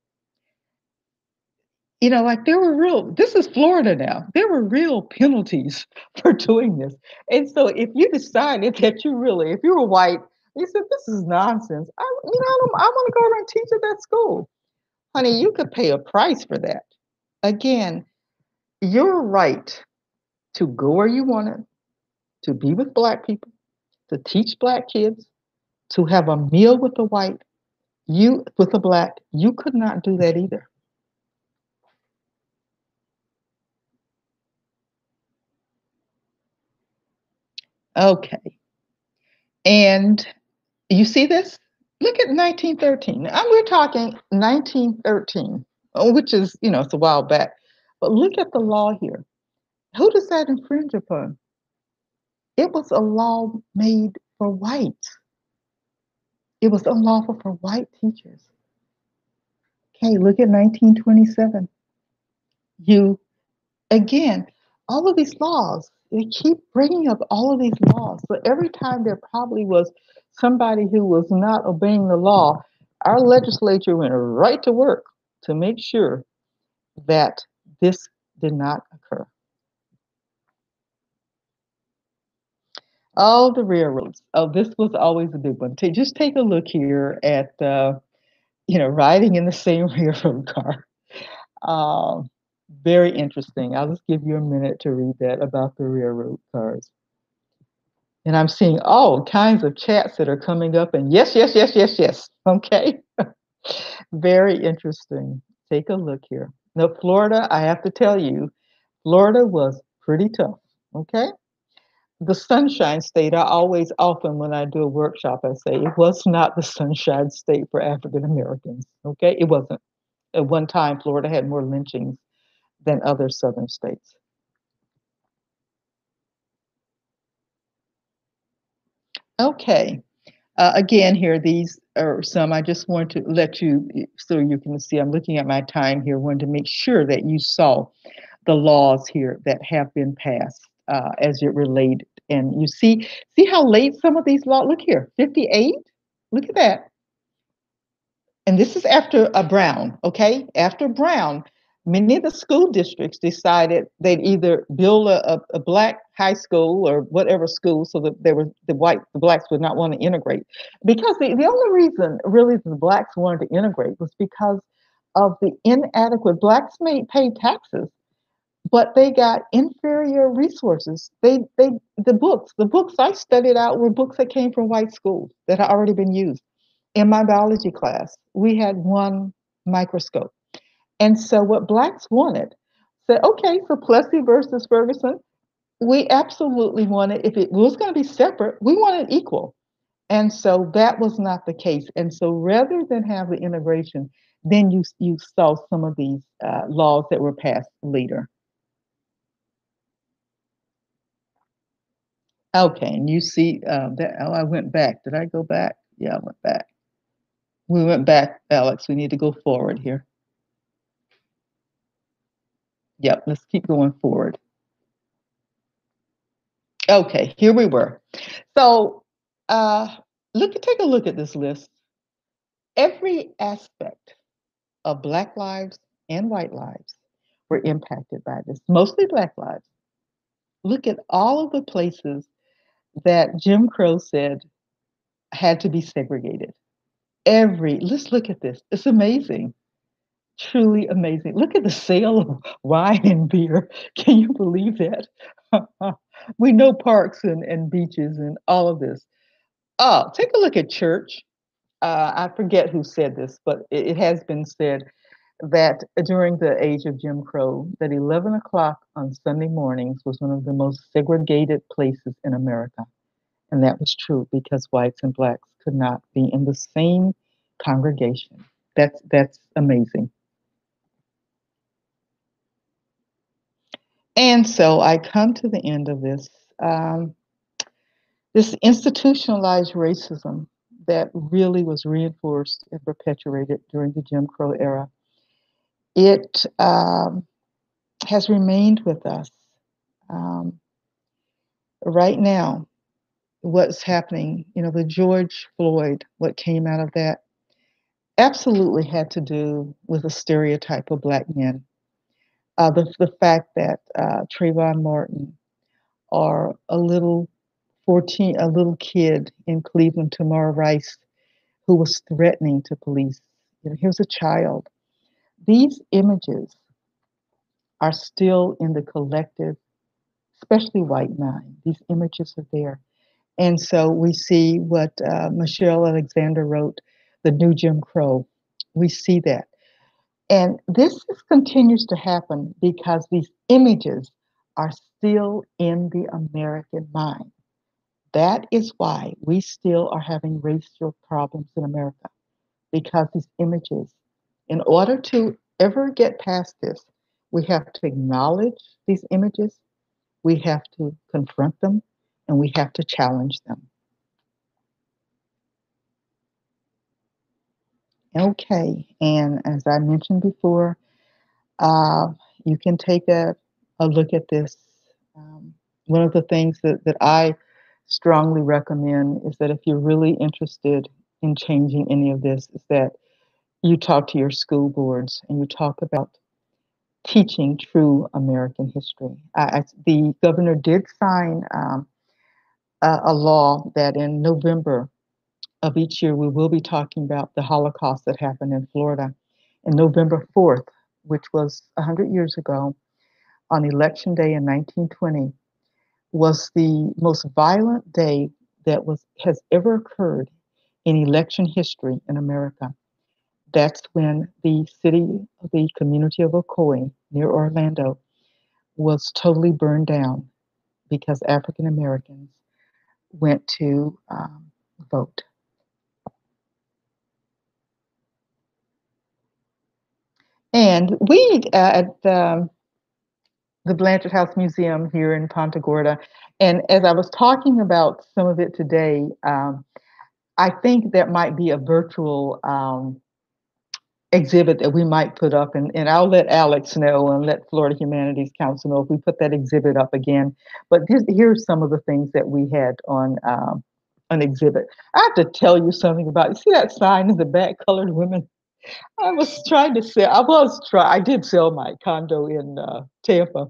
you know, like there were real. This is Florida now. There were real penalties for doing this. And so, if you decided that you really, if you were white, you said this is nonsense. I, you know, I, I want to go over and teach at that school, honey. You could pay a price for that. Again, your right to go where you wanted, to be with black people, to teach black kids, to have a meal with a white, you with a black, you could not do that either. Okay. And you see this? Look at 1913. And we're talking 1913, which is, you know, it's a while back. But look at the law here. Who does that infringe upon? It was a law made for whites. It was unlawful for white teachers. Okay, look at 1927. You, again, all of these laws, they keep bringing up all of these laws. So every time there probably was somebody who was not obeying the law, our legislature went right to work to make sure that this did not occur. All the railroads. Oh, this was always a big one. Take, just take a look here at, uh, you know, riding in the same railroad car. Um, very interesting. I'll just give you a minute to read that about the railroad cars. And I'm seeing all kinds of chats that are coming up, and yes, yes, yes, yes, yes. Okay. very interesting. Take a look here. Now, Florida, I have to tell you, Florida was pretty tough. Okay the sunshine state i always often when i do a workshop i say it was not the sunshine state for african americans okay? It wasn't. At one time florida had more lynchings than other southern states. Okay uh, again here these are some. I just want to let you so you can see i'm looking at my time here wanted to make sure that you saw the laws here that have been passed uh, as it related. And you see, see how late some of these laws. Look here, 58. Look at that. And this is after a Brown. Okay, after Brown, many of the school districts decided they'd either build a, a, black high school or whatever school so that there were the white the blacks would not want to integrate because the, the only reason really the blacks wanted to integrate was because of the inadequate blacks made pay taxes but they got inferior resources. They they the books, the books I studied out were books that came from white schools that had already been used. In my biology class, we had one microscope. And so what blacks wanted said, okay, so Plessy versus Ferguson, we absolutely wanted, if it was going to be separate, we wanted equal. And so that was not the case. And so rather than have the integration, then you you saw some of these uh, laws that were passed later. Okay, and you see uh, that. Oh, I went back. Did I go back? Yeah, I went back. We went back, Alex. We need to go forward here. Yep, let's keep going forward. Okay, here we were. So uh, look, take a look at this list. Every aspect of Black lives and white lives were impacted by this, mostly Black lives. Look at all of the places that Jim Crow said had to be segregated. Every, let's look at this. It's amazing. Truly amazing. Look at the sale of wine and beer. Can you believe that? we know parks and, and beaches and all of this. Oh, take a look at church. Uh, I forget who said this, but it, it has been said that during the age of Jim Crow, that 11 o'clock on Sunday mornings was one of the most segregated places in America. And that was true because whites and blacks could not be in the same congregation. That's that's amazing. And so I come to the end of this um, this institutionalized racism that really was reinforced and perpetuated during the Jim Crow era. It um, has remained with us. Um, right now, what's happening, you know, the George Floyd, what came out of that, absolutely had to do with a stereotype of Black men uh, the, the fact that uh, Trayvon Martin or a little 14, a little kid in Cleveland, Tamir Rice, who was threatening to police. You know, here's a child. These images are still in the collective, especially white mind. These images are there. And so we see what uh, Michelle Alexander wrote, The New Jim Crow. We see that. And this is, continues to happen because these images are still in the American mind. That is why we still are having racial problems in America, because these images, in order to ever get past this, we have to acknowledge these images, we have to confront them, and we have to challenge them. Okay, and as I mentioned before, uh, you can take a, a look at this. Um, one of the things that, that I strongly recommend is that if you're really interested in changing any of this, is that you talk to your school boards and you talk about teaching true American history. The governor did sign um, a, a law that in November of each year, we will be talking about the Holocaust that happened in Florida. And November 4th, which was 100 years ago, on Election Day in 1920, was the most violent day that was has ever occurred in election history in America. That's when the city, the community of Ocoee near Orlando, was totally burned down because African Americans went to um, vote. And we uh, at um, the Blanchard House Museum here in Punta Gorda, and as I was talking about some of it today, um, I think that might be a virtual um, exhibit that we might put up, and, and I'll let Alex know and let Florida Humanities Council know if we put that exhibit up again. But here's, here's some of the things that we had on um, an exhibit. I have to tell you something about. You see that sign in the back, colored women I was trying to sell. I was try. I did sell my condo in uh, Tampa,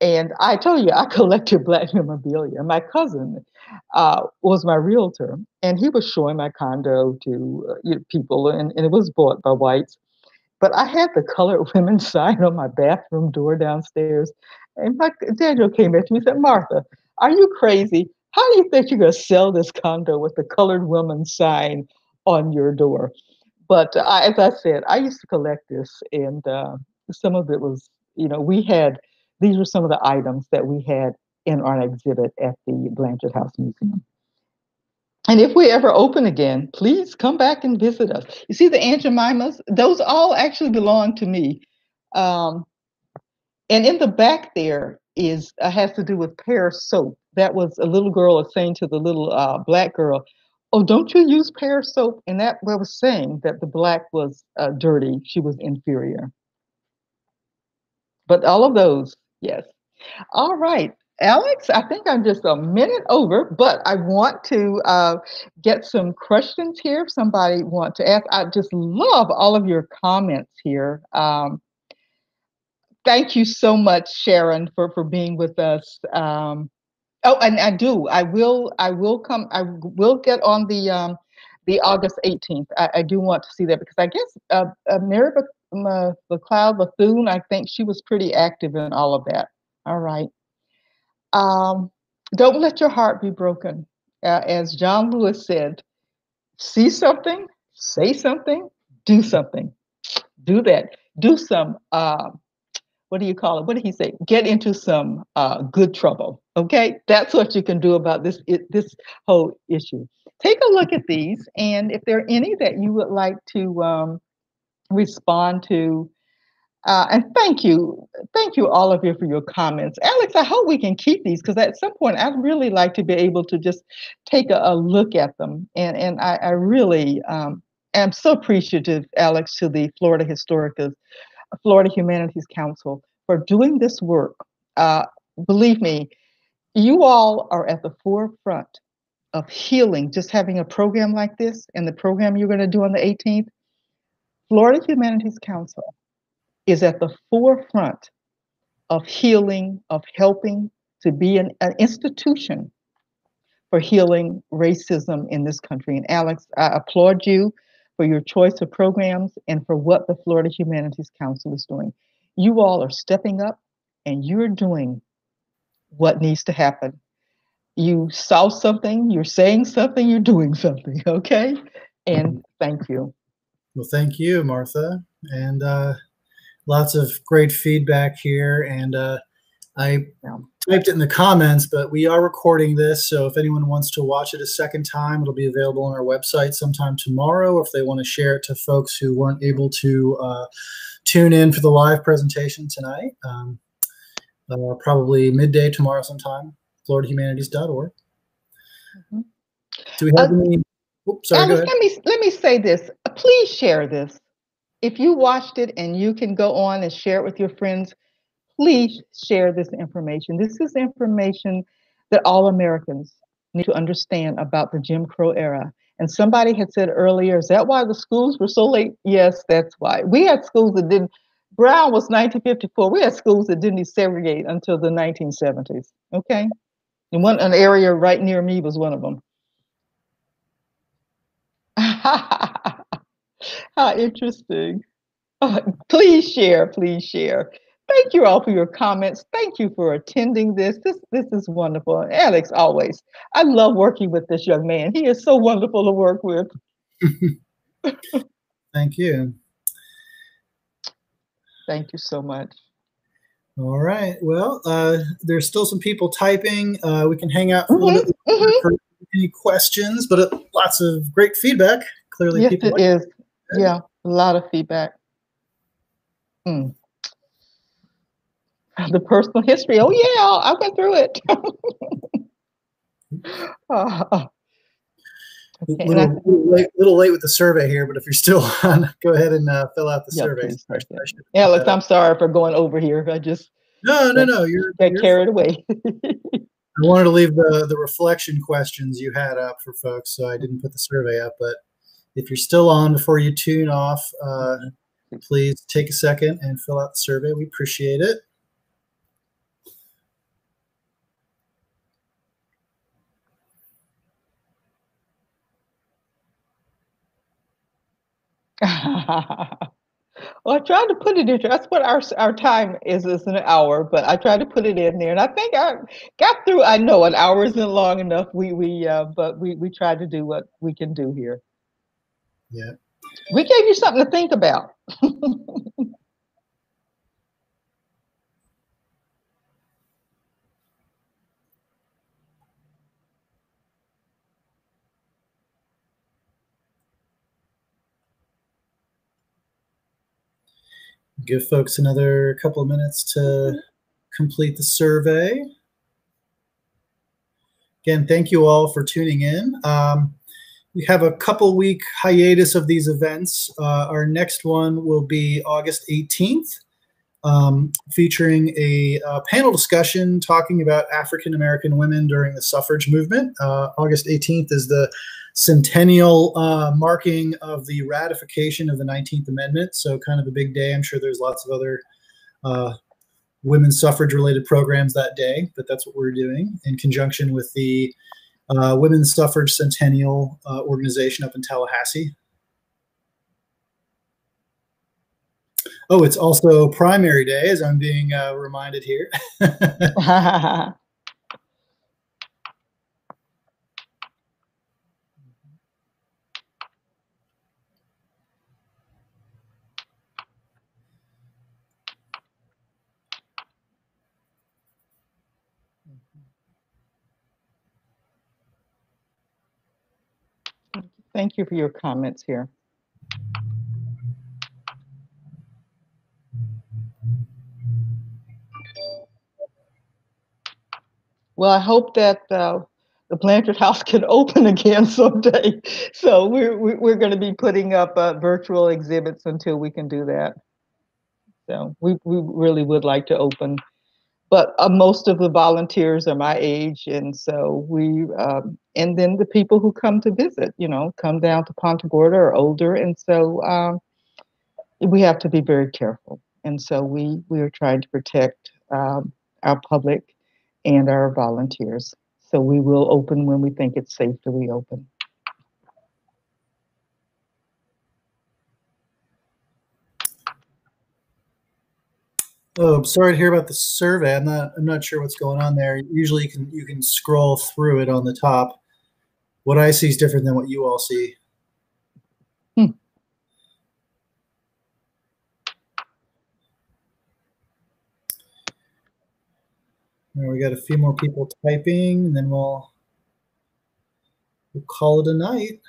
and I told you I collected black memorabilia. My cousin uh, was my realtor, and he was showing my condo to uh, you know, people, and, and it was bought by whites. But I had the colored women sign on my bathroom door downstairs, and my Daniel came at me and said, "Martha, are you crazy? How do you think you're going to sell this condo with the colored woman sign on your door?" but I, as I said, I used to collect this, and uh, some of it was, you know, we had these were some of the items that we had in our exhibit at the Blanchard House Museum. and if we ever open again, please come back and visit us. You see the Aunt Jemimas? Those all actually belong to me. Um, and in the back there is uh, has to do with Pear soap. That was a little girl saying to the little uh, black girl, "Oh, don't you use Pear soap?" And that was saying that the black was uh, dirty. She was inferior. But all of those, yes. All right. Alex, I think I'm just a minute over, but I want to uh, get some questions here. If somebody want to ask, I just love all of your comments here. Um, thank you so much, Sharon, for for being with us. Um, oh, and I do. I will. I will come. I will get on the um, the August 18th. I, I do want to see that because I guess uh, uh, Mary McLeod Bethune. I think she was pretty active in all of that. All right. Um, don't let your heart be broken. Uh, as John Lewis said, see something, say something, do something. Do that. Do some, uh, what do you call it? What did he say? Get into some uh, good trouble. Okay, that's what you can do about this it, this whole issue. Take a look at these, and if there are any that you would like to um, respond to, uh, and thank you, thank you all of you for your comments. Alex, I hope we can keep these because at some point I'd really like to be able to just take a, a look at them. And, and I, I really um, am so appreciative, Alex, to the Florida Historicus, Florida Humanities Council for doing this work. Uh, believe me, you all are at the forefront of healing, just having a program like this and the program you're going to do on the 18th. Florida Humanities Council is at the forefront of healing, of helping to be an, an institution for healing racism in this country. And Alex, I applaud you for your choice of programs and for what the Florida Humanities Council is doing. You all are stepping up and you're doing what needs to happen. You saw something, you're saying something, you're doing something, okay? And thank you. Well, thank you, Martha. And uh, lots of great feedback here. And uh, I typed it in the comments, but we are recording this. So if anyone wants to watch it a second time, it'll be available on our website sometime tomorrow. If they want to share it to folks who weren't able to uh, tune in for the live presentation tonight, um, uh, probably midday tomorrow sometime, floridahumanities.org. Mm-hmm. Do we have uh, any? Oops, sorry, let me let me say this. Please share this if you watched it and you can go on and share it with your friends, please share this information. This is information that all Americans need to understand about the Jim Crow era. And somebody had said earlier, is that why the schools were so late? Yes, that's why. We had schools that didn't, Brown was 1954. We had schools that didn't desegregate until the 1970s. Okay. And one an area right near me was one of them. How interesting. Uh, please share, please share. Thank you all for your comments. Thank you for attending this. This this is wonderful. Alex, always. I love working with this young man. He is so wonderful to work with. Thank you. Thank you so much. All right. Well, uh, there's still some people typing. Uh, we can hang out for, mm-hmm, mm-hmm. for any questions, but uh, lots of great feedback. Clearly, yes, people it like is. Yeah, a lot of feedback. Mm. The personal history. Oh yeah, I went through it. oh. Okay, little, I, little, late, little late with the survey here, but if you're still on, go ahead and uh, fill out the yeah, survey. yeah, look, I'm sorry for going over here. I just no, no, no. You're got you're, carried away. I wanted to leave the the reflection questions you had up for folks, so I didn't put the survey up. But if you're still on before you tune off, uh, please take a second and fill out the survey. We appreciate it. well, I tried to put it in. That's what our our time is is an hour, but I tried to put it in there, and I think I got through. I know an hour isn't long enough. We we uh, but we we tried to do what we can do here. Yeah. We gave you something to think about. give folks another couple of minutes to complete the survey. Again, thank you all for tuning in. Um, we have a couple week hiatus of these events. Uh, our next one will be August 18th, um, featuring a, a, panel discussion talking about African American women during the suffrage movement. Uh, August 18th is the centennial uh, marking of the ratification of the 19th Amendment. So, kind of a big day. I'm sure there's lots of other uh, women's suffrage related programs that day, but that's what we're doing in conjunction with the uh, Women's Suffrage Centennial uh, organization up in Tallahassee. Oh, it's also primary day, as I'm being uh, reminded here. Thank you for your comments here. Well, I hope that uh, the Blanchard House can open again someday. So we're we're going to be putting up uh, virtual exhibits until we can do that. So we we really would like to open but uh, most of the volunteers are my age and so we um, and then the people who come to visit you know come down to Punta Gorda are older and so um, we have to be very careful. And so we we are trying to protect um, our public and our volunteers. So we will open when we think it's safe to reopen Oh, I'm sorry to hear about the survey. I'm not. I'm not sure what's going on there. Usually, you can you can scroll through it on the top. What I see is different than what you all see. Hmm. we got a few more people typing, and then we'll we'll call it a night.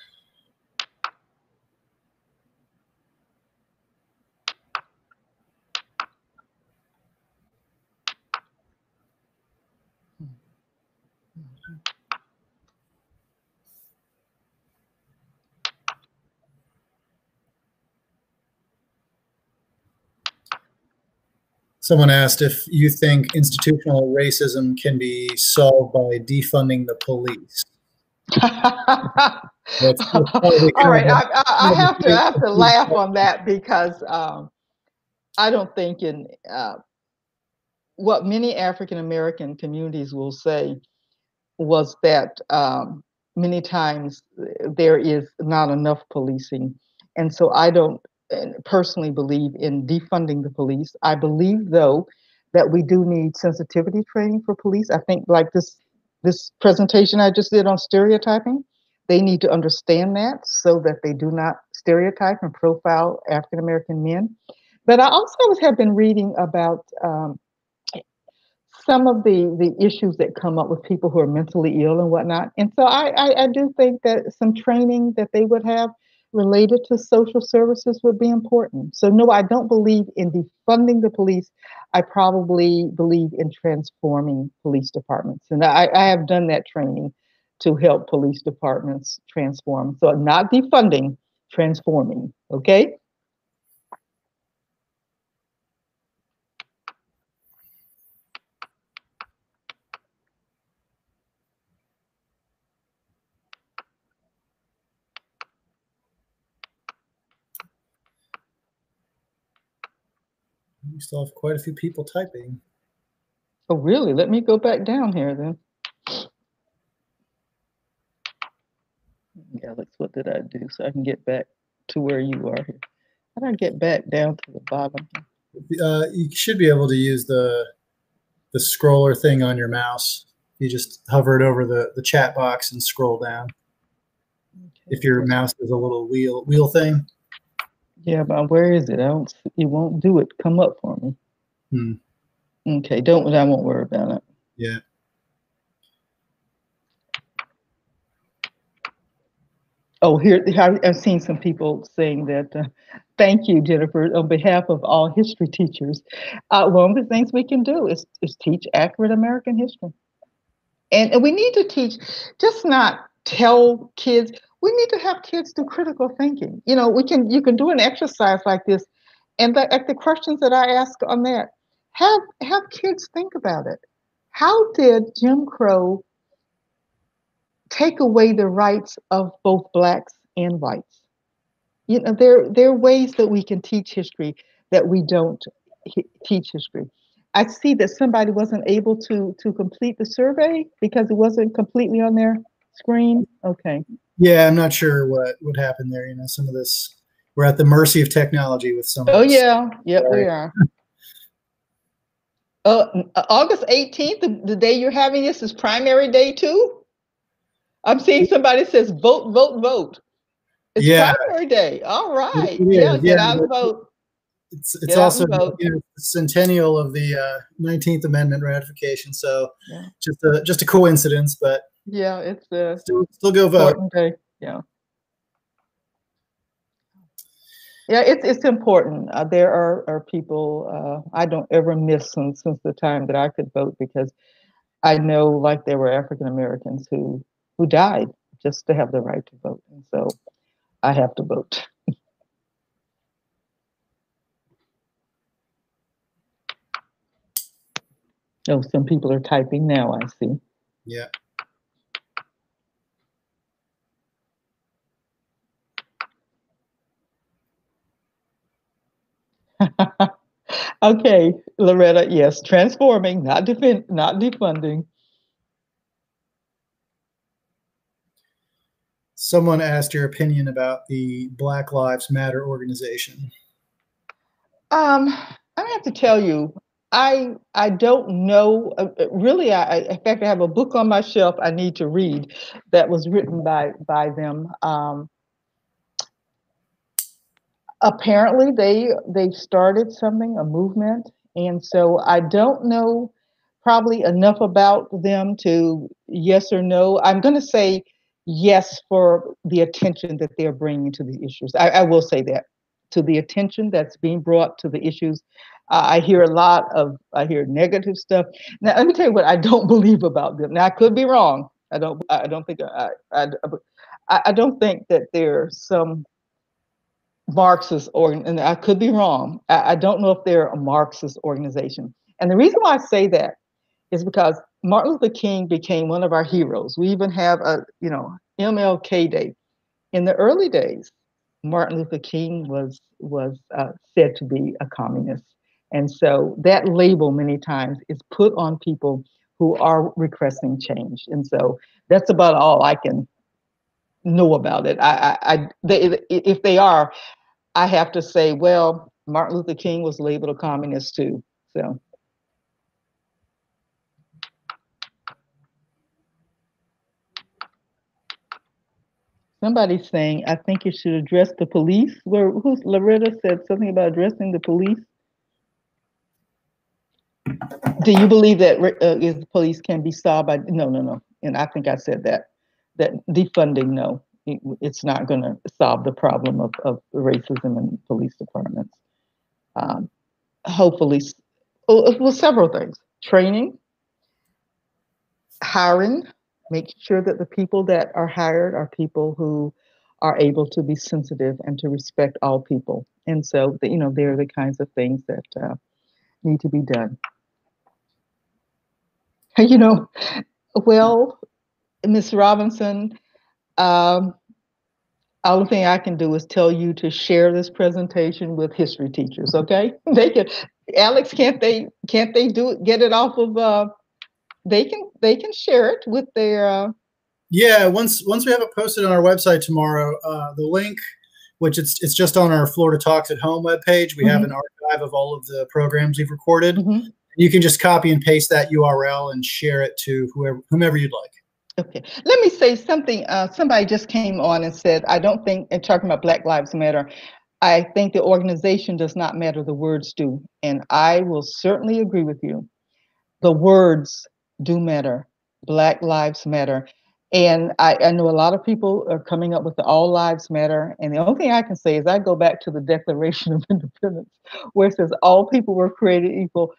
Someone asked if you think institutional racism can be solved by defunding the police. that's, that's All right, I, I, I, have to I have to laugh on that because um, I don't think in uh, what many African American communities will say was that um, many times there is not enough policing, and so I don't personally believe in defunding the police. I believe, though, that we do need sensitivity training for police. I think, like this this presentation I just did on stereotyping, they need to understand that so that they do not stereotype and profile African American men. But I also have been reading about um, some of the the issues that come up with people who are mentally ill and whatnot. And so I, I, I do think that some training that they would have related to social services would be important. So, no, I don't believe in defunding the police. I probably believe in transforming police departments. And I, I have done that training to help police departments transform. So, not defunding, transforming. Okay. We still have quite a few people typing. Oh, really? Let me go back down here then. Alex, what did I do so I can get back to where you are here? How do I get back down to the bottom? Uh, you should be able to use the the scroller thing on your mouse. You just hover it over the, the chat box and scroll down. Okay. If your mouse is a little wheel wheel thing. Yeah, but where is it? I don't. It won't do it. Come up for me. Hmm. Okay, don't. I won't worry about it. Yeah. Oh, here I've seen some people saying that. Uh, thank you, Jennifer, on behalf of all history teachers. Uh, one of the things we can do is is teach accurate American history, and, and we need to teach, just not tell kids. We need to have kids do critical thinking. You know, we can you can do an exercise like this, and the, the questions that I ask on that, have have kids think about it. How did Jim Crow take away the rights of both blacks and whites. You know, there, there are ways that we can teach history that we don't teach history. I see that somebody wasn't able to to complete the survey because it wasn't completely on their screen. Okay. Yeah, I'm not sure what what happened there. You know, some of this we're at the mercy of technology with some. Oh yeah, yep, right. we are. uh, August 18th, the, the day you're having this is primary day too. I'm seeing somebody says vote, vote, vote. It's yeah. primary day. All right. Yeah, yeah, get out and vote. It's it's get also you know, centennial of the uh, 19th Amendment ratification, so yeah. just a just a coincidence, but yeah, it's uh, still still go vote. Day. Yeah. Yeah, it's it's important. Uh, there are are people uh, I don't ever miss since since the time that I could vote because I know like there were African Americans who who died just to have the right to vote. And so I have to vote. oh, some people are typing now, I see. Yeah. okay, Loretta, yes, transforming, not defend, not defunding. someone asked your opinion about the Black Lives Matter organization. Um, I have to tell you, I I don't know. Uh, uh, really, I in fact I have a book on my shelf I need to read that was written by by them. Um, apparently, they they started something, a movement, and so I don't know probably enough about them to yes or no. I'm going to say yes for the attention that they're bringing to the issues. I, I will say that to the attention that's being brought to the issues. Uh, I hear a lot of I hear negative stuff. Now let me tell you what I don't believe about them. Now I could be wrong. I don't I don't think I I, I, I don't think that there's some Marxist or and I could be wrong. I, I don't know if they're a Marxist organization. And the reason why I say that is because Martin Luther King became one of our heroes. We even have a, you know, MLK Day. In the early days, Martin Luther King was was uh, said to be a communist, and so that label many times is put on people who are requesting change. And so that's about all I can know about it. I, I, I they, if they are, I have to say, well, Martin Luther King was labeled a communist too. So. Somebody's saying, I think you should address the police. Where who's Loretta said something about addressing the police? Do you believe that uh, the police can be solved by? No, no, no. And I think I said that. That defunding, no, it's not going to solve the problem of, of racism in police departments. Um, hopefully, well, several things: training, hiring, make sure that the people that are hired are people who are able to be sensitive and to respect all people. And so, you know, they're the kinds of things that uh, need to be done. You know, well, Miss Robinson, um, all the thing I can do is tell you to share this presentation with history teachers. Okay, they can. Alex, can't they? Can't they do it? Get it off of uh, they can they can share it with their uh... yeah once once we have it posted on our website tomorrow uh, the link which it's it's just on our florida talks at home webpage we mm-hmm. have an archive of all of the programs we've recorded mm-hmm. you can just copy and paste that url and share it to whoever whomever you'd like Okay, let me say something. Uh, somebody just came on and said, I don't think, and talking about Black Lives Matter, I think the organization does not matter, the words do. And I will certainly agree with you. The words do matter. Black lives matter. And I, I, know a lot of people are coming up with the All Lives Matter. And the only thing I can say is I go back to the Declaration of Independence, where it says all people were created equal.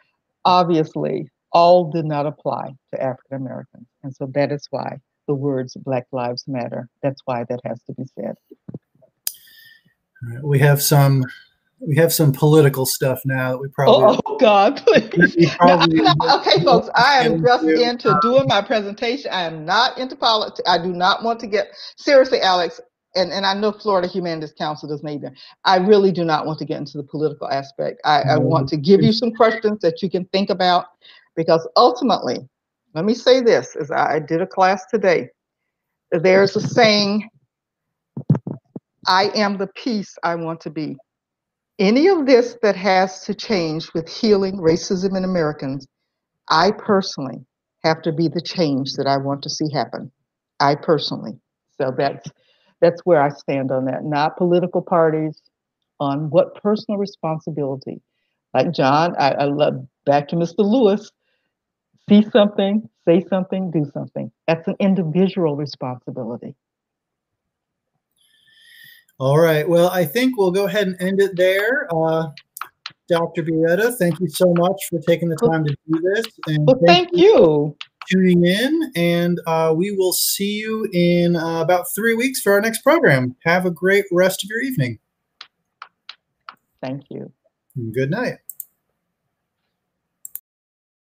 Obviously, all did not apply to African Americans. And so that is why the words Black Lives Matter, that's why that has to be said. We have some we have some political stuff now that we probably. Oh, oh God, please. Probably not, okay, folks, I am just into uh, doing my presentation. I am not into politics. I do not want to get seriously, Alex. And, and I know Florida Humanities Council doesn't either. I really do not want to get into the political aspect. I, I want to give you some questions that you can think about because ultimately, let me say this as I did a class today. There's a saying, I am the peace I want to be any of this that has to change with healing racism in Americans, I personally have to be the change that I want to see happen. I personally. So that's that's where I stand on that. Not political parties, on what personal responsibility. Like John, I, I love back to Mr. Lewis. See something, say something, do something. That's an individual responsibility. All right. Well, I think we'll go ahead and end it there. Uh, Dr. Bireda, thank you so much for taking the time to do this. And well, thank, thank you. tuning in, and uh, we will see you in uh, about three weeks for our next program. Have a great rest of your evening. Thank you. Good night.